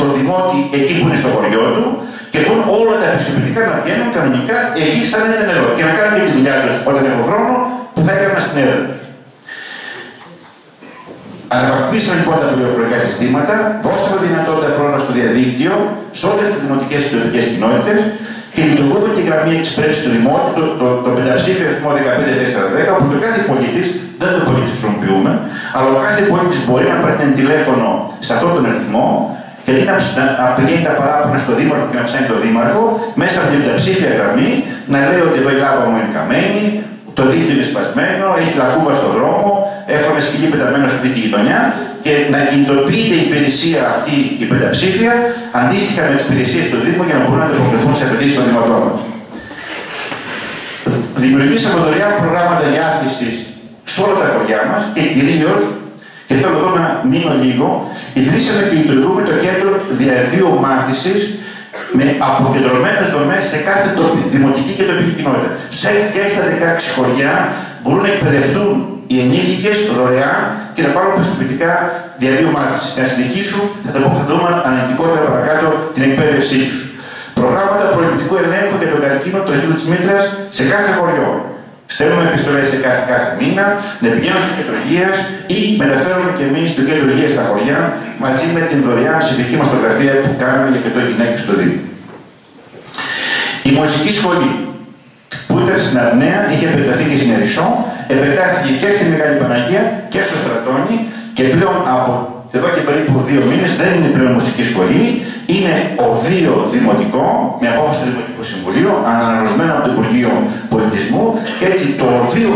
το δημότη εκεί που είναι στο χωριό του και λοιπόν όλα τα επιστημονικά να βγαίνουν κανονικά εκεί σαν να ήταν εδώ και να κάνουν και τη δουλειά τους όταν έχουν χρόνο που θα έκαναν στην έδρα τους. Αναβαθμίσαμε λοιπόν τα πληροφορικά συστήματα, δώσαμε δυνατότητα χρόνο στο διαδίκτυο, σε όλες τις δημοτικές και τοπικέ κοινότητες και λειτουργούμε τη γραμμή εξυπηρέτηση του δημότου, το, το, το πενταψήφιο αριθμό 15410, που το κάθε πολίτης, δεν το πολίτης χρησιμοποιούμε, αλλά ο κάθε πολίτης μπορεί να παίρνει ένα τηλέφωνο σε αυτόν τον αριθμό και αντί να, να πηγαίνει τα παράπονα στο Δήμαρχο και να ψάχνει το Δήμαρχο, μέσα από την ψήφια γραμμή να λέει ότι εδώ η λάβα μου είναι καμένη, το δίκτυο είναι σπασμένο, έχει λακκούβα στον δρόμο, έχουμε σκυλί πεταμένο σε αυτή τη γειτονιά και να κινητοποιείται η υπηρεσία αυτή η πενταψήφια αντίστοιχα με τις υπηρεσίες του Δήμου για να μπορούν να ανταποκριθούν σε απαιτήσεις των δημοτών μα. Δημιουργήσαμε δωρεάν προγράμματα διάθεσης σε όλα τα χωριά μας και κυρίως και θέλω εδώ να μείνω λίγο. Ιδρύσαμε και λειτουργούμε το κέντρο διαβίου μάθηση με αποκεντρωμένες δομές σε κάθε δημοτική και τοπική κοινότητα. Σε και στα 16 χωριά μπορούν να εκπαιδευτούν οι ενήλικες δωρεάν και να πάρουν πιστοποιητικά διαβίου μάθηση. Να συνεχίσουν, θα τα θα δούμε αναλυτικότερα παρακάτω, την εκπαίδευσή τους. Προγράμματα προληπτικού ελέγχου για τον καρκίνο, το χείλο της μήτρας σε κάθε χωριό. Στέλνουμε επιστολές σε κάθε, κάθε μήνα, να πηγαίνουν στο κέντρο υγεία ή μεταφέρουμε και εμείς το κέντρο υγεία στα χωριά μαζί με την δωρεάν ψηφική μαστογραφία που κάνουμε για το γυναίκες στο Δήμο. Η μουσική σχολή που ήταν στην Αρνέα είχε επεκταθεί και στην Ερυσό, επεκτάθηκε και στη Μεγάλη Παναγία και στο Στρατόνι και πλέον από εδώ και περίπου δύο μήνες δεν είναι πλέον μουσική σχολή, είναι οδείο δημοτικό, με απόφαση του Δημοτικού Συμβουλίου, ανανεωσμένο από το Υπουργείο Πολιτισμού και έτσι το οδείο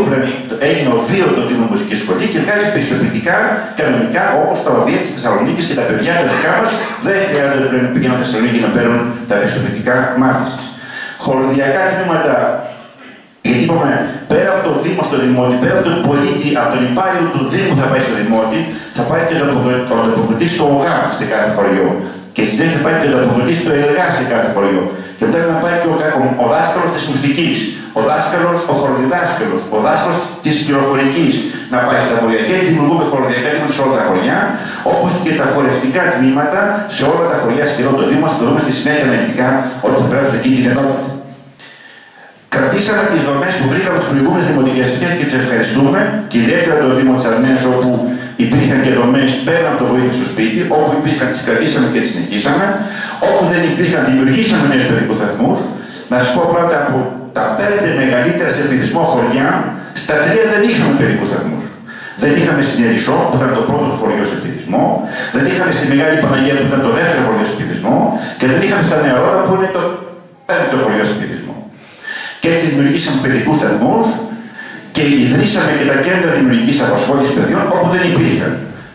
έγινε οδείο το Δήμο Μουσικής Σχολής και βγάζει πιστοποιητικά κανονικά όπως τα οδεία της Θεσσαλονίκης και τα παιδιά τα δικά μας δεν χρειάζεται πλέον να πηγαίνουν στη Θεσσαλονίκη να παίρνουν τα πιστοποιητικά μάθησης. Χοροδιακά τμήματα γιατί είπαμε, πέρα από το Δήμο στο Δημότη, πέρα από τον πολίτη, από τον υπάλληλο του Δήμου θα πάει στο Δημότη, θα πάει και το ανταποκριτή στο ΟΓΑ σε κάθε χωριό. Και συνέχεια θα πάει και το ανταποκριτή στο ΕΛΓΑ σε κάθε χωριό. Και μετά να πάει και ο, ο, ο δάσκαλος της μουσική, ο δάσκαλος, ο χωροδιδάσκαλο, ο δάσκαλος της πληροφορικής να πάει στα χωριά. Και δημιουργούμε χωροδιακά τμήματα σε όλα τα χωριά, όπως και τα χορευτικά τμήματα σε όλα τα χωριά σχεδόν το Δήμο. Θα το δούμε στη συνέχεια αναλυτικά όταν θα περάσουμε εκεί την ενότητα. Κρατήσαμε τις δομές που βρήκαμε τι προηγούμενες δημοτικές αρχές και τις ευχαριστούμε, και ιδιαίτερα το Δήμο της Αρνέας, όπου υπήρχαν και δομές πέρα από το βοήθεια στο σπίτι, όπου υπήρχαν τις κρατήσαμε και τις συνεχίσαμε, όπου δεν υπήρχαν δημιουργήσαμε νέους παιδικούς σταθμούς. Να σας πω πρώτα από τα πέντε μεγαλύτερα σε πληθυσμό χωριά, στα τρία δεν είχαμε παιδικούς σταθμούς. Δεν είχαμε στην Ερυσό, που ήταν το πρώτο χωριό σε πληθυσμό, δεν είχαμε στη Μεγάλη Παναγία, που ήταν το δεύτερο χωριό σε πληθυσμό, και δεν είχαμε στα Νεαρόδα, που είναι το πέμπτο χωριό σε πληθυσμό. Και έτσι δημιουργήσαμε παιδικούς σταθμού και ιδρύσαμε και τα κέντρα δημιουργικής απασχόλησης παιδιών όπου δεν υπήρχαν.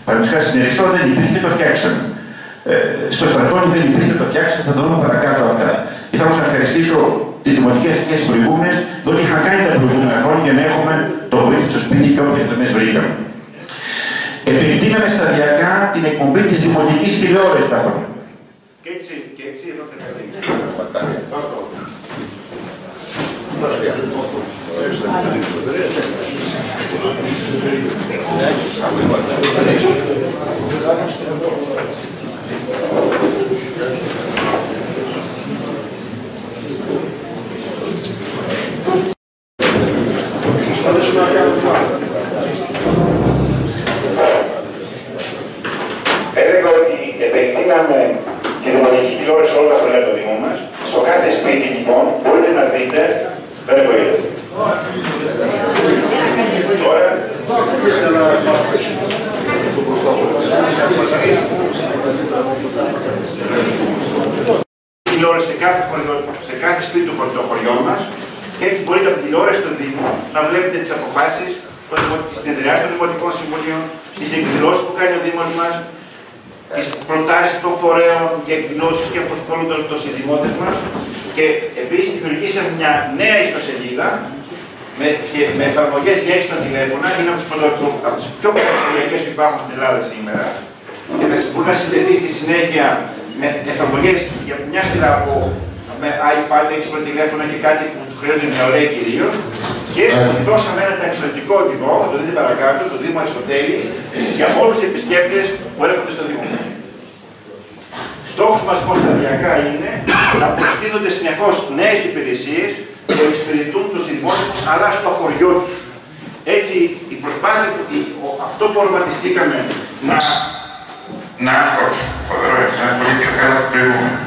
Παραδείγματος στην Ερυσό δεν υπήρχε, το φτιάξαμε. Ε, στο Στρατόνι δεν υπήρχε, το φτιάξαμε, θα το δούμε παρακάτω αυτά. Ήθελα να ευχαριστήσω τις δημοτικές αρχές προηγούμενες, διότι είχαν κάνει τα προηγούμενα χρόνια για να έχουμε το βοήθεια στο σπίτι και όποιες δομές βρήκαμε. Επεκτείναμε σταδιακά την εκπομπή της δημοτικής τηλεόρασης τα χρόνια. Και έτσι, και έτσι εδώ καταλήγει. Έλεγα ότι επεκτείναμε τη δημοτική τηλεόραση όλα τα χρόνια του Δήμου μας. Στο κάθε σπίτι λοιπόν μπορείτε να δείτε, δεν το είδατε. Τώρα, τηλεόραση σε κάθε, χωριό, σε κάθε σπίτι του των χωριών μας και έτσι μπορείτε από τηλεόραση του Δήμου να βλέπετε τις αποφάσεις, τις συνεδριάσεις των Δημοτικών Συμβουλίων, τις εκδηλώσεις που κάνει ο Δήμος μας, τις προτάσεις των φορέων για εκδηλώσεις και πώ ασχολούνται το συνδημότευμα. Και επίσης δημιουργήσαμε μια νέα ιστοσελίδα με, και με εφαρμογές για έξυπνα τηλέφωνα. Είναι από τις πιο πρωτοποριακέ που υπάρχουν στην Ελλάδα σήμερα. Και θα μπορεί να συνδεθεί στη συνέχεια με εφαρμογές για μια σειρά από με iPad, έξυπνα τηλέφωνα και κάτι που του χρειάζονται νεολαίοι κυρίως. Και δώσαμε ένα ταξιδιωτικό οδηγό, θα το δείτε παρακάτω, το Δήμο Αριστοτέλη, για όλους τους επισκέπτες που έρχονται στο Δήμο. Στόχος μας λοιπόν σταδιακά είναι να προστίθονται συνεχώς νέες υπηρεσίες που εξυπηρετούν τους δημόσιους αλλά στο χωριό τους. Έτσι η προσπάθεια, αυτό που οραματιστήκαμε να, να, φοβερό να πολύ πιο καλά προηγούμενο,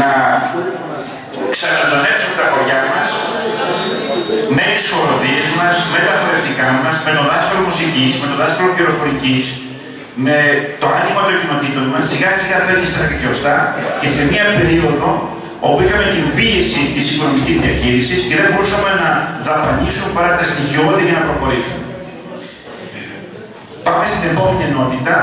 να ξανατονέψουμε τα χωριά μας με τις χοροδίες μας, με τα χορευτικά μας, με το δάσκαλο μουσικής, με το δάσκαλο πληροφορικής, με το άνοιγμα των κοινοτήτων μας, σιγά σιγά τρέχει στα και σε μια περίοδο όπου είχαμε την πίεση της οικονομικής διαχείρισης και δεν μπορούσαμε να δαπανίσουμε παρά τα στοιχειώδη για να προχωρήσουμε. Πάμε στην επόμενη ενότητα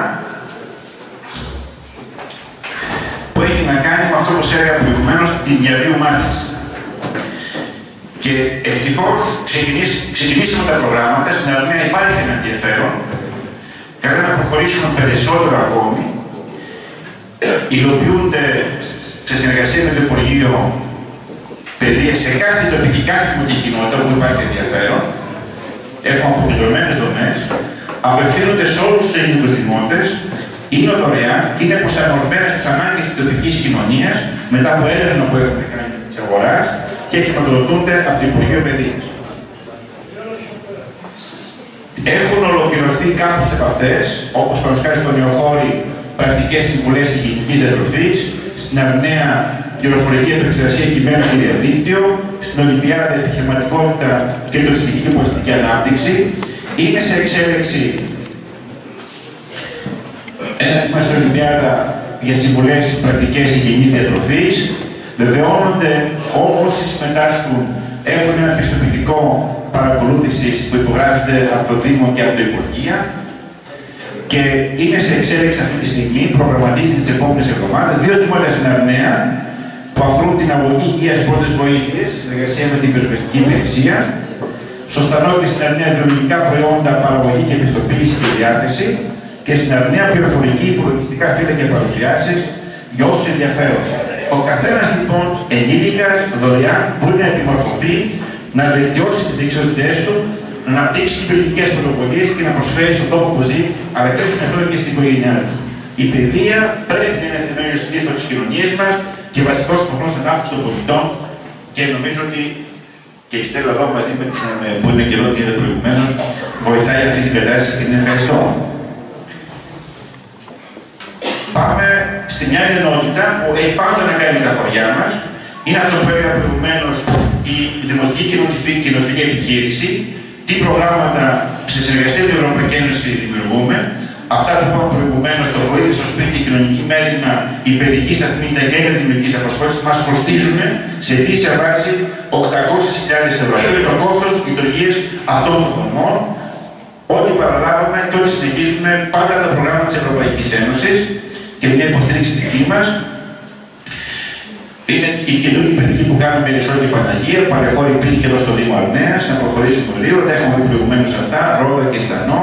που έχει να κάνει με αυτό που σας έλεγα προηγουμένως, τη διαβίου μάθηση. Και ευτυχώς ξεκινήσαμε τα προγράμματα, στην Αρμία υπάρχει ένα ενδιαφέρον, Καλά να προχωρήσουμε περισσότερο ακόμη. Υλοποιούνται σε συνεργασία με το Υπουργείο Παιδείας σε κάθε τοπική, κάθε δημοτική κοινότητα όπου υπάρχει ενδιαφέρον. Έχουμε αποκεντρωμένε δομές. Απευθύνονται σε όλους τους ελληνικούς δημότες. Είναι δωρεάν και είναι προσαρμοσμένα στις ανάγκες της τοπικής κοινωνίας μετά από έρευνα που έχουμε κάνει της αγοράς και χρηματοδοτούνται από το Υπουργείο Παιδείας. Έχουν ολοκληρωθεί κάποιες από αυτές, όπως παραδείγματο στο Νεοχώρι, πρακτικές συμβουλές γενικής διατροφής, στην Αρνέα πληροφορική επεξεργασία κειμένου και διαδίκτυο, στην Ολυμπιάδα επιχειρηματικότητα και τουριστική και πολιτιστική ανάπτυξη. Είναι σε εξέλιξη ένα τμήμα στην Ολυμπιάδα για συμβουλές πρακτικές υγιεινή διατροφής. Βεβαιώνονται όσοι συμμετάσχουν έχουν ένα πιστοποιητικό παρακολούθησης που υπογράφεται από το Δήμο και από το Υπουργεία και είναι σε εξέλιξη αυτή τη στιγμή, προγραμματίζεται τις επόμενες εβδομάδες, δύο τμήματα στην Αρνέα που αφορούν την αγωγή υγείας πρώτης βοήθειας σε συνεργασία με την πυροσβεστική υπηρεσία, στο Στανότη στην Αρνέα βιολογικά προϊόντα, παραγωγή και επιστοποίηση και διάθεση και στην Αρνέα πληροφορική, υπολογιστικά φύλλα και παρουσιάσεις για όσους ενδιαφέρονται. Ο καθένας λοιπόν ενήλικας δωρεάν μπορεί να επιμορφωθεί, να βελτιώσει τις δεξιότητές του, να αναπτύξει κυβερνητικέ πρωτοβουλίες και να προσφέρει στον τόπο που ζει, αλλά και στον εαυτό και στην οικογένειά του. Η παιδεία πρέπει να είναι θεμέλιο συνήθως της κοινωνίας μας και βασικός σκοπός ανάπτυξη των πολιτών και νομίζω ότι και η Στέλλα εδώ μαζί με τις, που είναι καιρό και είδε προηγουμένως, βοηθάει αυτή την κατάσταση και την ευχαριστώ. Πάμε στη μια ενότητα που έχει πάντα να κάνει με τα χωριά μας. Είναι αυτό που έλεγα προηγουμένως η Δημοτική Κοινοφιλική Επιχείρηση. Τι προγράμματα σε συνεργασία με την Ευρωπαϊκή Ένωση δημιουργούμε. Αυτά που είπαμε προηγουμένως, το βοήθεια στο σπίτι, η κοινωνική μέρημνα, η παιδική σταθμή, τα κέντρα δημιουργική απασχόληση μας κοστίζουν σε αιτήσια βάση 800.000 ευρώ. Αυτό είναι το κόστος λειτουργίας αυτών των δομών. Ό,τι παραλάβουμε και ό,τι συνεχίσουμε πάντα τα προγράμματα της Ευρωπαϊκής Ένωσης και μια υποστήριξη δική μας. Είναι η καινούργια παιδική που κάνουμε περισσότερη Παναγία, παρεχώρη υπήρχε εδώ στο Δήμο Αρνέας, να προχωρήσουμε γρήγορα. Τα έχουμε δει προηγουμένως αυτά, Ρόδα και Στανό.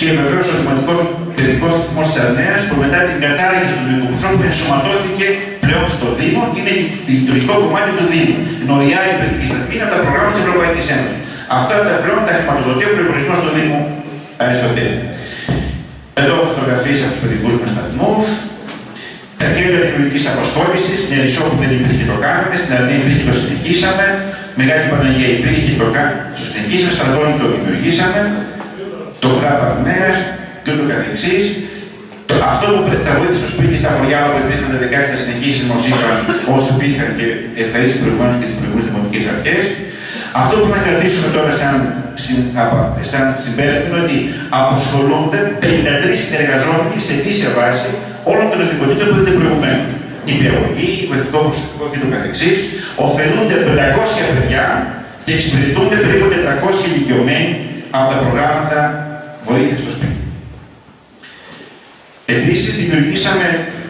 Και βεβαίως ο Δημοτικό Παιδικός Σταθμός της Αρνέας που μετά την κατάργηση του νομικού προσώπου ενσωματώθηκε πλέον στο Δήμο και είναι λειτουργικό κομμάτι του Δήμου. Ενώ η άλλη παιδική σταθμή είναι από τα προγράμματα της Ευρωπαϊκής Ένωσης. Αυτά τα πλέον τα χρηματοδοτεί ο προπολογισμό του Δήμου Αριστοτέλη. Εδώ φωτογραφίες από τους παιδικούς μας σταθμούς. Τα κέντρα κοινωνικής απασχόλησης, στην Ερυσό που δεν υπήρχε το κάναμε, στην Αρνία υπήρχε το συνεχίσαμε, Μεγάλη Παναγία υπήρχε το, το συνεχίσαμε, Στρατόνι το δημιουργήσαμε, το ΚΡΑΠ Αρνέα και ούτω καθεξής. Αυτό που τα βοήθησε στο σπίτι στα χωριά όπου υπήρχαν τα 16 θα συνεχίσουμε ω είπαν όσοι υπήρχαν και ευχαρίστηση προηγουμένως και τις προηγούμενες δημοτικές αρχές. Αυτό που να κρατήσουμε τώρα σαν, σαν συμπέρασμα είναι ότι αποσχολούνται 53 εργαζόμενοι σε αιτήσια βάση όλων των ειδικοτήτων που είδατε προηγουμένως. Νηπιαγωγή, βοηθητικό προσωπικό και το καθεξής. Οφελούνται 500 παιδιά και εξυπηρετούνται περίπου 400 ηλικιωμένοι από τα προγράμματα βοήθειας στο σπίτι. Επίσης, δημιουργήσαμε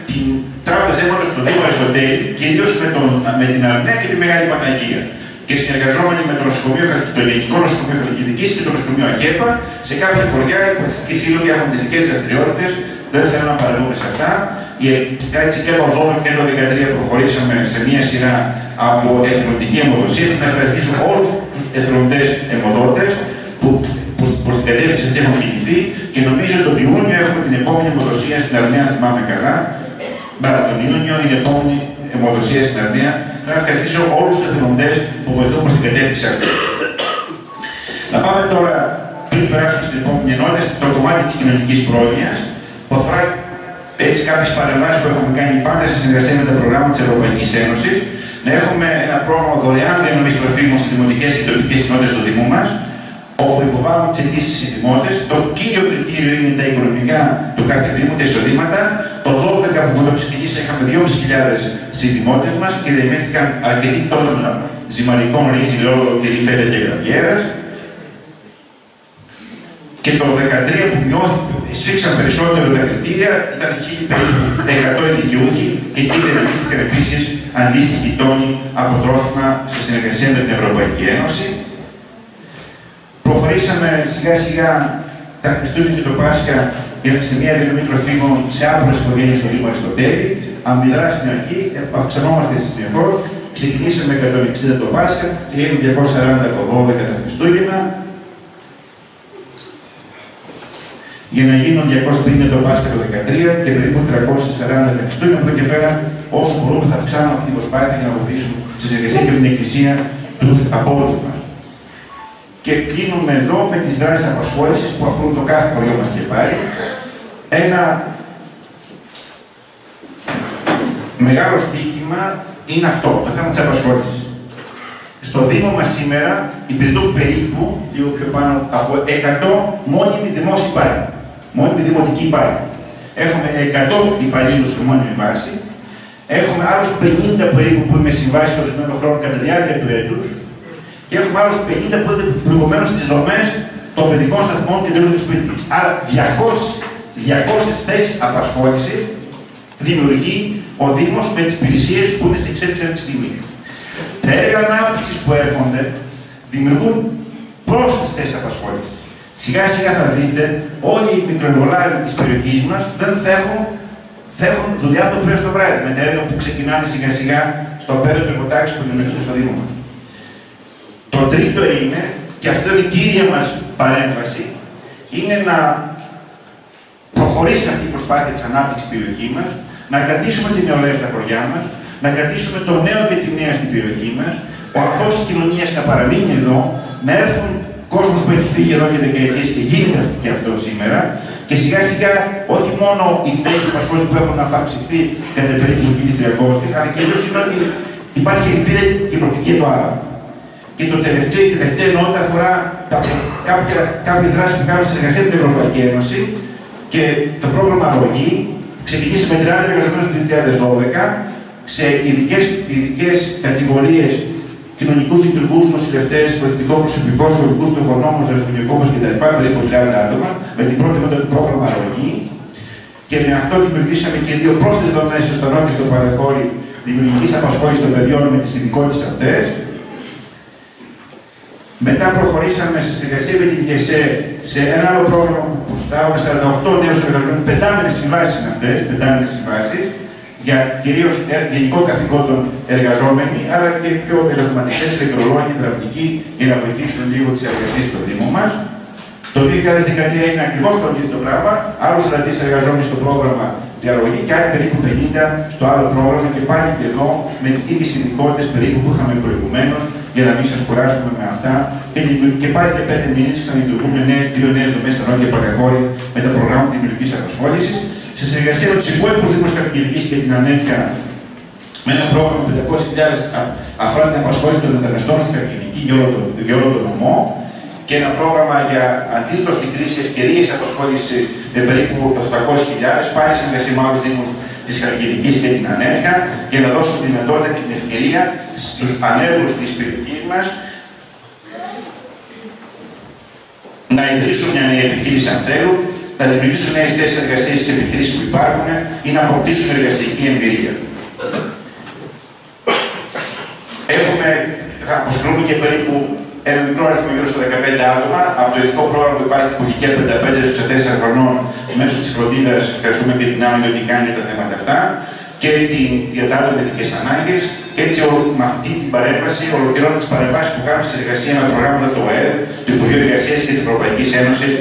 την τράπεζα αίματο του Δήμου Αριστοτέλη, κυρίως με, με την Αρνέα και τη Μεγάλη Παναγία και συνεργαζόμενοι με το, νοσοκομείο, το Γενικό Νοσοκομείο Χαλκιδικής και το Νοσοκομείο Αγέπα, σε κάποια χωριά οι πολιτιστικοί σύλλογοι έχουν τι δικέ δραστηριότητες, δεν θέλω να παραδούμε σε αυτά. Έτσι και το 12 και το 13 προχωρήσαμε σε μια σειρά από εθνοτική αιμοδοσία. Να ευχαριστήσω όλους τους εθνοτές αιμοδότες που προ την κατεύθυνση αυτή έχουν κινηθεί και νομίζω ότι τον Ιούνιο έχουμε την επόμενη αιμοδοσία στην Αρνέα, θυμάμαι καλά. Μπράβο, τον Ιούνιο είναι η επόμενη αιμοδοσία στην Αρνέα να ευχαριστήσω όλους τους εθελοντέ που βοηθούν στην κατεύθυνση αυτή. Να πάμε τώρα, πριν περάσουμε στην επόμενη ενότητα, στο κομμάτι της κοινωνικής πρόνοιας, που αφορά έτσι κάποιες παρεμβάσεις που έχουμε κάνει πάντα σε συνεργασία με τα προγράμματα της Ευρωπαϊκής Ένωσης, να έχουμε ένα πρόγραμμα δωρεάν διανομής τροφίμων στις δημοτικές και τοπικέ κοινότητες του Δήμου μας, όπου υποβάλλουν τις αιτήσεις οι δημότε. Το κύριο κριτήριο είναι τα οικονομικά του κάθε Δήμου, τα εισοδήματα. Το 12 που το ξεκινήσει είχαμε 2.500 στι δημότε μας και διαμήθηκαν αρκετοί τόνοι ζυμαρικών ρίζι, λόγω και ρηφέτα και γραβιέρας. Και το 13 που μειώθηκε, σφίξαν περισσότερο τα κριτήρια, ήταν 1.100 δικαιούχοι και εκεί διαμήθηκαν επίσης αντίστοιχοι τόνοι από τρόφιμα σε συνεργασία με την Ευρωπαϊκή Ένωση προχωρήσαμε σιγά σιγά τα Χριστούγεννα και το Πάσχα σε μια διανομή τροφίμων σε άπειρες οικογένειες στο Δήμο Αριστοτέλη. Αντιδρά στην αρχή, αυξανόμαστε συνεχώ. Ξεκινήσαμε με 160 το Πάσχα, έγιναν 240 το 12 τα Χριστούγεννα. Για να γίνουν 250 το Πάσχα το 13 και περίπου 340 τα Χριστούγεννα. Από εδώ και πέρα, όσο μπορούμε, θα αυξάνουμε αυτή την προσπάθεια για να βοηθήσουμε στη συνεργασία και την Εκκλησία τους απόρρου μας. Και κλείνουμε εδώ με τις δράσεις απασχόλησης που αφορούν το κάθε χωριό μας και πάλι. Ένα μεγάλο στοίχημα είναι αυτό, το θέμα της απασχόλησης. Στο Δήμο μας σήμερα υπηρετούν περίπου, λίγο πιο πάνω από 100 μόνιμοι δημόσιοι υπάλληλοι, μόνιμοι δημοτικοί υπάλληλοι. Έχουμε 100 υπαλλήλους σε μόνιμη βάση, έχουμε άλλους 50 περίπου που είναι συμβάσεις ορισμένο χρόνο κατά τη διάρκεια του έτους και έχουμε άλλους 50 που είναι προηγουμένως στις δομές των παιδικών σταθμών και του σπίτι. Άρα 200, 200 θέσεις απασχόλησης δημιουργεί ο Δήμος με τις υπηρεσίες που είναι στην εξέλιξη αυτή τη στιγμή. Τα έργα ανάπτυξης που έρχονται δημιουργούν πρόσθετες θέσεις απασχόλησης. Σιγά σιγά θα δείτε όλοι οι μικροεργολάβοι της περιοχής μας δεν θα έχουν, θα έχουν δουλειά το πρωί στο βράδυ με τα έργα που ξεκινάνε σιγά σιγά στο απέραντο εργοτάξι που δημιουργείται στο Δήμο μας. Το τρίτο είναι, και αυτό είναι η κύρια μας παρέμβαση, είναι να προχωρήσει αυτή η προσπάθεια της ανάπτυξης τη περιοχή μας, να κρατήσουμε την νεολαία στα χωριά μας, να κρατήσουμε το νέο και τη νέα στην περιοχή μας, ο αρθό της κοινωνίας να παραμείνει εδώ, να έρθουν κόσμος που έχει φύγει εδώ και δεκαετίες και γίνεται και αυτό σήμερα, και σιγά σιγά όχι μόνο οι θέσει απασχόληση που έχουν απαψηθεί κατά περίπου 1300, αλλά κυρίω είναι ότι υπάρχει ελπίδα και προοπτική για το άλλο. Και το τελευταίο, η τελευταία ενότητα αφορά κάποιες δράσεις που κάνουμε συνεργασία με την Ευρωπαϊκή Ένωση και το πρόγραμμα Αρρωγή ξεκινήσει με 30 εργαζομένου το 2012 σε ειδικές κατηγορίες κοινωνικούς λειτουργούς, νοσηλευτές, βοηθητικό προσωπικό, σωρικού, τοχονόμου, δελφωνικόμου κτλ. περίπου 30 άτομα, με την πρώτη με το πρόγραμμα αρρωγή. Και με αυτό δημιουργήσαμε και δύο πρόσθετε δομέ στο Στανό και στο Παρακόρι δημιουργικής απασχόλησης των παιδιών με τις ειδικότητες αυτές. Μετά προχωρήσαμε σε συνεργασία με την ΙΕΣΕ σε ένα άλλο πρόγραμμα που στάβαμε 48 νέου εργαζομένου. Πεντάμενε συμβάσεις είναι αυτές, πεντάμενε συμβάσεις, για κυρίως γενικό καθηγόντων εργαζόμενοι, αλλά και πιο ελεγχοματικέ ηλεκτρολόγοι, υδραυλικοί, για να βοηθήσουν λίγο τις εργασίες στο Δήμο μας. Το 2013 είναι ακριβώς το ίδιο πράγμα. Άλλου 40 εργαζόμενοι στο πρόγραμμα διαλογή και άλλοι περίπου 50 στο άλλο πρόγραμμα και πάλι και εδώ με τις ίδιες ειδικότητες περίπου που είχαμε προηγουμένως για να μην σας κουράσουμε με αυτά. Και, και πάλι και πέντε μήνες θα λειτουργούμε δύο νέες δομές στα και Παγκαγόρη με τα προγράμματα δημιουργικής απασχόλησης σε συνεργασία με τους υπόλοιπους Δήμους Καθηγητική και την ΑΝΕΤΚΑ με ένα πρόγραμμα 500.000 αφορά την απασχόληση των μεταναστών στην καθηγητική για όλο, το, για όλο τον νομό και ένα πρόγραμμα για αντίδραση στην κρίσης, ευκαιρίες απασχόλησης με περίπου 800.000, πάλι συνεργασία με άλλους Δήμους της Χαλκιδικής και την ΑΝΕΤΚΑ για να δώσουν τη δυνατότητα και την ευκαιρία στους ανέργους της περιοχής μας να ιδρύσουν μια νέα επιχείρηση αν θέλουν, να δημιουργήσουν νέες θέσεις εργασίας στις επιχειρήσεις που υπάρχουν ή να αποκτήσουν εργασιακή εμπειρία. Έχουμε, αποσχολούμε και περίπου ένα μικρό αριθμό γύρω στο 15 άτομα από το ειδικό πρόγραμμα που υπάρχει που ηλικία 55 στου 4 χρονών μέσω της φροντίδας. Ευχαριστούμε και την άλλη ότι κάνει τα θέματα αυτά και την διατάρατη ειδικέ ανάγκες. Και έτσι με αυτή την παρέμβαση ολοκληρώνουμε τις παρεμβάσεις που κάνουμε σε συνεργασία με προγράμματα του ΕΕ, του Υπουργείου Εργασίας και της Ευρωπαϊκής Ένωσης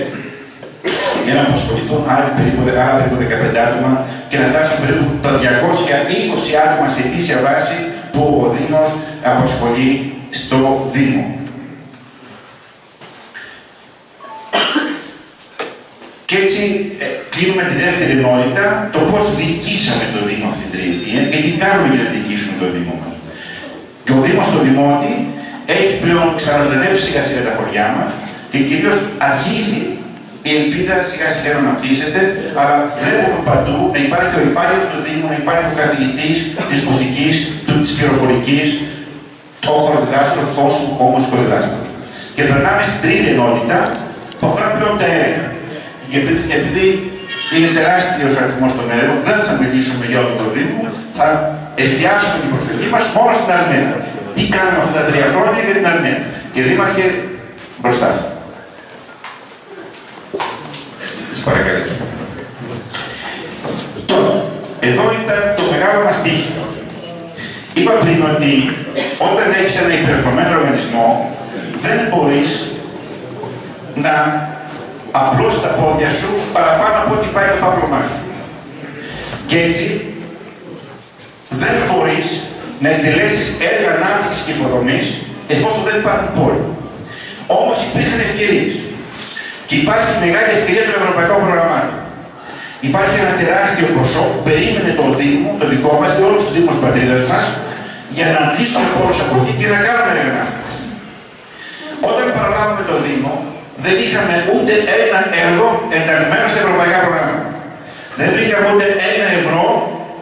για να απασχοληθούν άλλοι περίπου, άλλα περίπου 15 άτομα και να φτάσουν περίπου τα 220 άτομα σε αιτήσια βάση που ο Δήμος απασχολεί στο Δήμο. Και έτσι ε, κλείνουμε τη δεύτερη ενότητα, το πώς διοικήσαμε το Δήμο αυτή την τριετία και τι κάνουμε για να διοικήσουμε το Δήμο μας. Και ο Δήμος στο Δημότη έχει πλέον ξαναζωντανέψει σιγά σιγά τα χωριά μας και κυρίως αρχίζει η ελπίδα σιγά σιγά να αναπτύσσεται, αλλά βλέπουμε παντού να υπάρχει ο υπάλληλος του Δήμου, να υπάρχει ο καθηγητής της μουσικής, της πληροφορικής, ο χωροδιδάσκαλο, τόσο όμω χωροδιδάσκαλο. Και περνάμε στην τρίτη ενότητα που αφορά πλέον τα έργα. Γιατί, επειδή είναι τεράστιος ο αριθμός των έργων, δεν θα μιλήσουμε για όλο το Δήμο, θα εστιάσουμε την προσοχή μας μόνο στην Αρμένα. Τι κάνουμε αυτά τα τρία χρόνια για την Αρμένα. Και Δήμαρχε, μπροστά. παρακαλέσω. Τώρα, εδώ ήταν το μεγάλο μας τύχημα. Είπα πριν ότι όταν έχεις ένα υπερχρωμένο οργανισμό, δεν μπορείς να απλώσει τα πόδια σου παραπάνω από ό,τι πάει το πάπλωμά σου. Και έτσι, δεν μπορείς να εντελέσεις έργα ανάπτυξης και υποδομής εφόσον δεν υπάρχουν πόροι. Όμως υπήρχαν ευκαιρίες. Και υπάρχει μεγάλη ευκαιρία των ευρωπαϊκών προγραμμάτων. Υπάρχει ένα τεράστιο ποσό που περίμενε το Δήμο, το δικό μας και όλους τους Δήμους πατρίδα μας, για να αντλήσουμε πόρους από εκεί και να κάνουμε έργα Όταν παραλάβουμε το Δήμο, δεν είχαμε ούτε ένα έργο ενταγμένο στα ευρωπαϊκά προγράμματα. Δεν βρήκαμε ούτε ένα ευρώ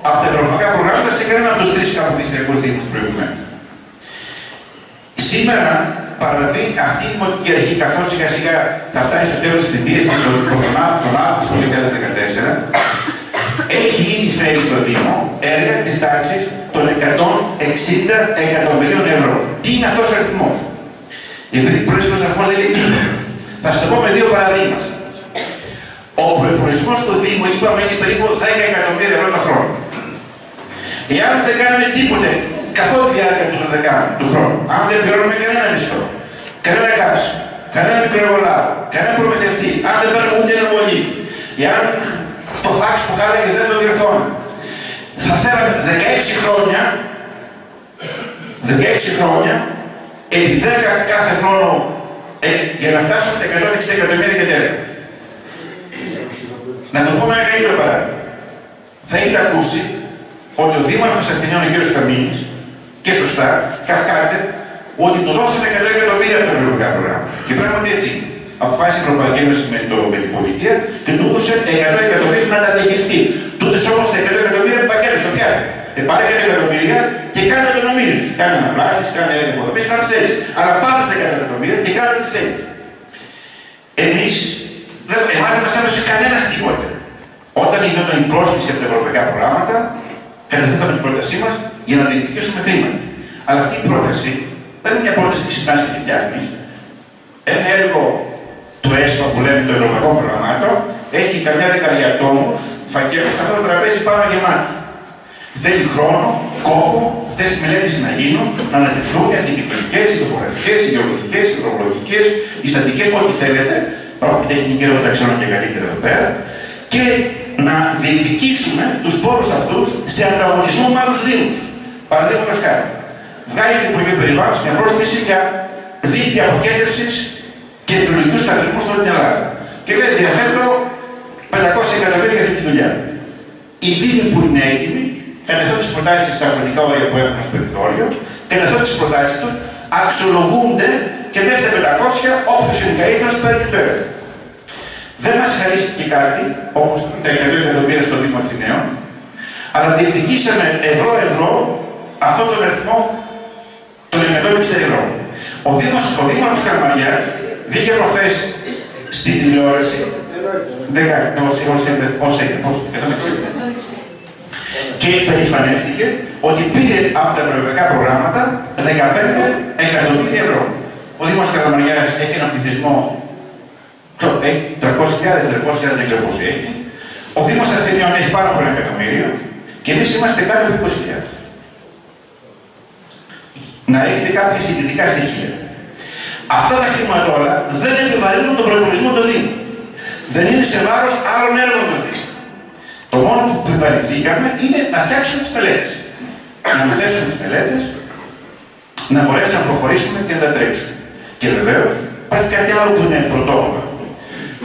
από τα ευρωπαϊκά προγράμματα σε κανένα από τους τρεις καποδιστριακού Δήμους προηγουμένως. Σήμερα παραδεί αυτή η δημοτική αρχή, καθώς σιγά σιγά θα φτάσει στο τέλος της θητείας της προς τον Αύγουστο του 2014, έχει ήδη φέρει στο Δήμο έργα της τάξης των 160 εκατομμυρίων ευρώ. Τι είναι αυτός ο αριθμός; Επειδή προέρχεται ο αριθμός δεν είναι τίποτα. Θα σα το πω με δύο παραδείγματα. Ο προπολογισμό του Δήμου, είπαμε, είναι περίπου 10 εκατομμύρια ευρώ το χρόνο. Εάν δεν κάνουμε τίποτε καθ' όλη τη διάρκεια του 12 του χρόνου, αν δεν πληρώνουμε κανένα μισθό, κανένα κάψιμο, κανένα μικροεργολάβο, κανένα προμηθευτή, αν δεν παίρνουμε ούτε ένα μολύβι, εάν το φάξ που και δεν το διορθώνουμε, θα θέλαμε 16 χρόνια, 16 χρόνια, επί 10 κάθε χρόνο, ε, για να φτάσουμε τα 160 εκατομμύρια και τέλεια. Να το πούμε ένα καλύτερο παράδειγμα. Θα έχετε ακούσει ότι ο Δήμαρχος Αθηναίων, ο κ. Καμίνης, και σωστά, καυκάτε, ότι του δώσανε 100 εκατομμύρια από τα ευρωπαϊκά προγράμματα. Και πράγματι έτσι. Αποφάσισε η Ευρωπαϊκή Ένωση με, το, με την πολιτεία και του έδωσε 100 εκατομμύρια να τα διαχειριστεί. Τούτε όμως τα 100 εκατομμύρια πακέτο στο πιάτο. Ε, πάρε 100 εκατομμύρια και κάνε το νομίζεις. Κάνε αναπλάσει, κάνε υποδομέ, κάνε θέλεις. Αλλά πάρε τα 100 εκατομμύρια και κάνε ό,τι θέλεις. Εμείς, εμάς δεν μας έδωσε κανένα τίποτα. Όταν γινόταν η πρόσκληση από τα ευρωπαϊκά προγράμματα, καταθέταμε την πρότασή μας για να διεκδικήσουμε χρήματα. Αλλά αυτή η πρόταση δεν είναι μια πρόταση που ξυπνάς και τη φτιάχνεις. Ένα έργο του ΕΣΠΑ που λέμε το Ευρωπαϊκό Προγραμμάτο έχει καμιά δεκαετία τόμου, φακέλους, αυτό το τραπέζι πάνω γεμάτο. Θέλει χρόνο, κόπο, αυτές οι μελέτες να γίνουν, να ανατεθούν οι αρχιτεκτονικέ, οι τοπογραφικές, οι γεωλογικές, οι υδρολογικέ, οι στατικές, ό,τι θέλετε. Υπάρχουν τεχνικέ εδώ τα ξέρω και καλύτερα εδώ πέρα. Και να διεκδικήσουμε τους πόρους αυτούς σε ανταγωνισμό με άλλους Δήμους. Παραδείγματος χάρη, βγάζει το Υπουργείο Περιβάλλοντος μια πρόσκληση για δίκτυα αποκέντρωση και επιλογικού καθαρισμού στην Ελλάδα. Και λέει: Διαθέτω 500 εκατομμύρια για αυτή τη δουλειά. Οι Δήμοι που είναι έτοιμοι καταθέτουν τι προτάσεις στα χρονικά όρια που έχουν ως περιθώριο, καταθέτουν τι προτάσεις τους, αξιολογούνται και μέχρι τα 500 όποιος είναι καλύτερος παίρνει το έργο. Δεν μας χαρίστηκε κάτι, όπω τα 100 εκατομμύρια στο Δήμο Αθηναίων, αλλά διεκδικήσαμε ευρώ-ευρώ αυτόν τον αριθμό των 160 ευρώ. Ο Δήμος, ο Δήμος Καρμαριάς βγήκε προχθές στην τηλεόραση και περηφανεύτηκε ότι πήρε από τα ευρωπαϊκά προγράμματα 15 εκατομμύρια ευρώ. Ο Δήμος Καραμαριάς έχει ένα πληθυσμό έχει 300.000, 400.000, δεν ξέρω πώς έχει. Ο Δήμος Αθηνίων έχει πάνω από ένα εκατομμύριο και εμείς είμαστε κάτω από 20.000. Να έχετε κάποια συγκριτικά στοιχεία. Αυτά τα χρήματα όλα δεν επιβαρύνουν τον προπολογισμό του Δήμου. Δεν είναι σε βάρος άλλων έργων του Δήμου. Το μόνο που επιβαρυνθήκαμε είναι να φτιάξουμε τις μελέτε. Να αναθέσουμε τις μελέτε, να μπορέσουμε να προχωρήσουμε και να τα τρέξουμε. Και βεβαίως υπάρχει κάτι άλλο που είναι πρωτόκολλο.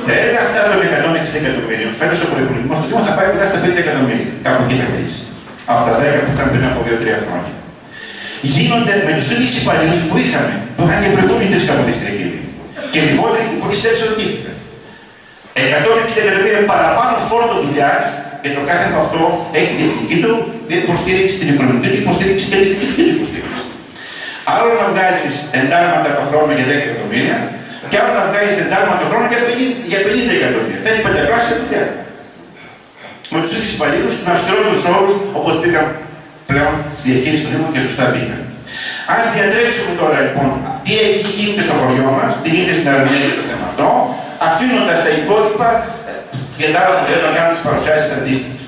Τα έργα αυτά των 160 εκατομμυρίων, φέτο ο προπολογισμό του Δήμου θα πάει κοντά στα 5 εκατομμύρια. Κάπου εκεί θα κλείσει. Από τα 10 που ήταν πριν από 2-3 χρόνια. Γίνονται με τους ίδιους υπαλλήλους που είχαμε, που είχαν και προηγούμενοι τρεις καποδιστριακοί Και λιγότεροι που πιστεύω ρωτήθηκαν. 160 εκατομμύρια παραπάνω φόρτο δουλειάς και το κάθε από αυτό έχει τη δική του υποστήριξη, την οικονομική του υποστήριξη και τη δική του υποστήριξη. Άλλο να βγάζεις εντάγματα το χρόνο για 10 εκατομμύρια, και άλλο να βγάζεις εντάγματα το χρόνο για 50, για 50 εκατομμύρια. Θέλει πενταπλάσια δουλειά. Με τους ίδιους υπαλλήλους με αυστηρότερους όρους όπως πήγαν πλέον στη διαχείριση του Δήμου και σωστά πήγαν. Α διατρέξουμε τώρα λοιπόν τι γίνεται στο χωριό μας, τι γίνεται στην Αρμενία για το θέμα αυτό, αφήνοντας τα υπόλοιπα ε, για τα άλλα που να κάνουμε τις παρουσιάσεις αντίστοιχε.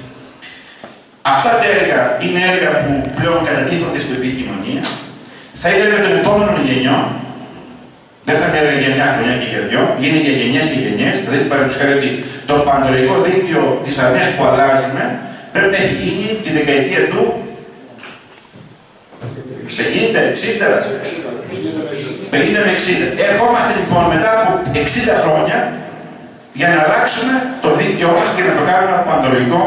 Αυτά τα έργα είναι έργα που πλέον κατατίθονται στην επικοινωνία. Θα είναι έργα των επόμενων γενιών. Δεν θα είναι για μια χρονιά και για δυο, είναι για γενιές και γενιές. Δηλαδή, παραδείγματο χάρη ότι το παντολογικό δίκτυο της αρνία που αλλάζουμε πρέπει να έχει γίνει τη δεκαετία του 60. 50, 60. 50 με 60. Ερχόμαστε λοιπόν μετά από 60 χρόνια για να αλλάξουμε το δίκαιό μας και να το κάνουμε από αντολογικό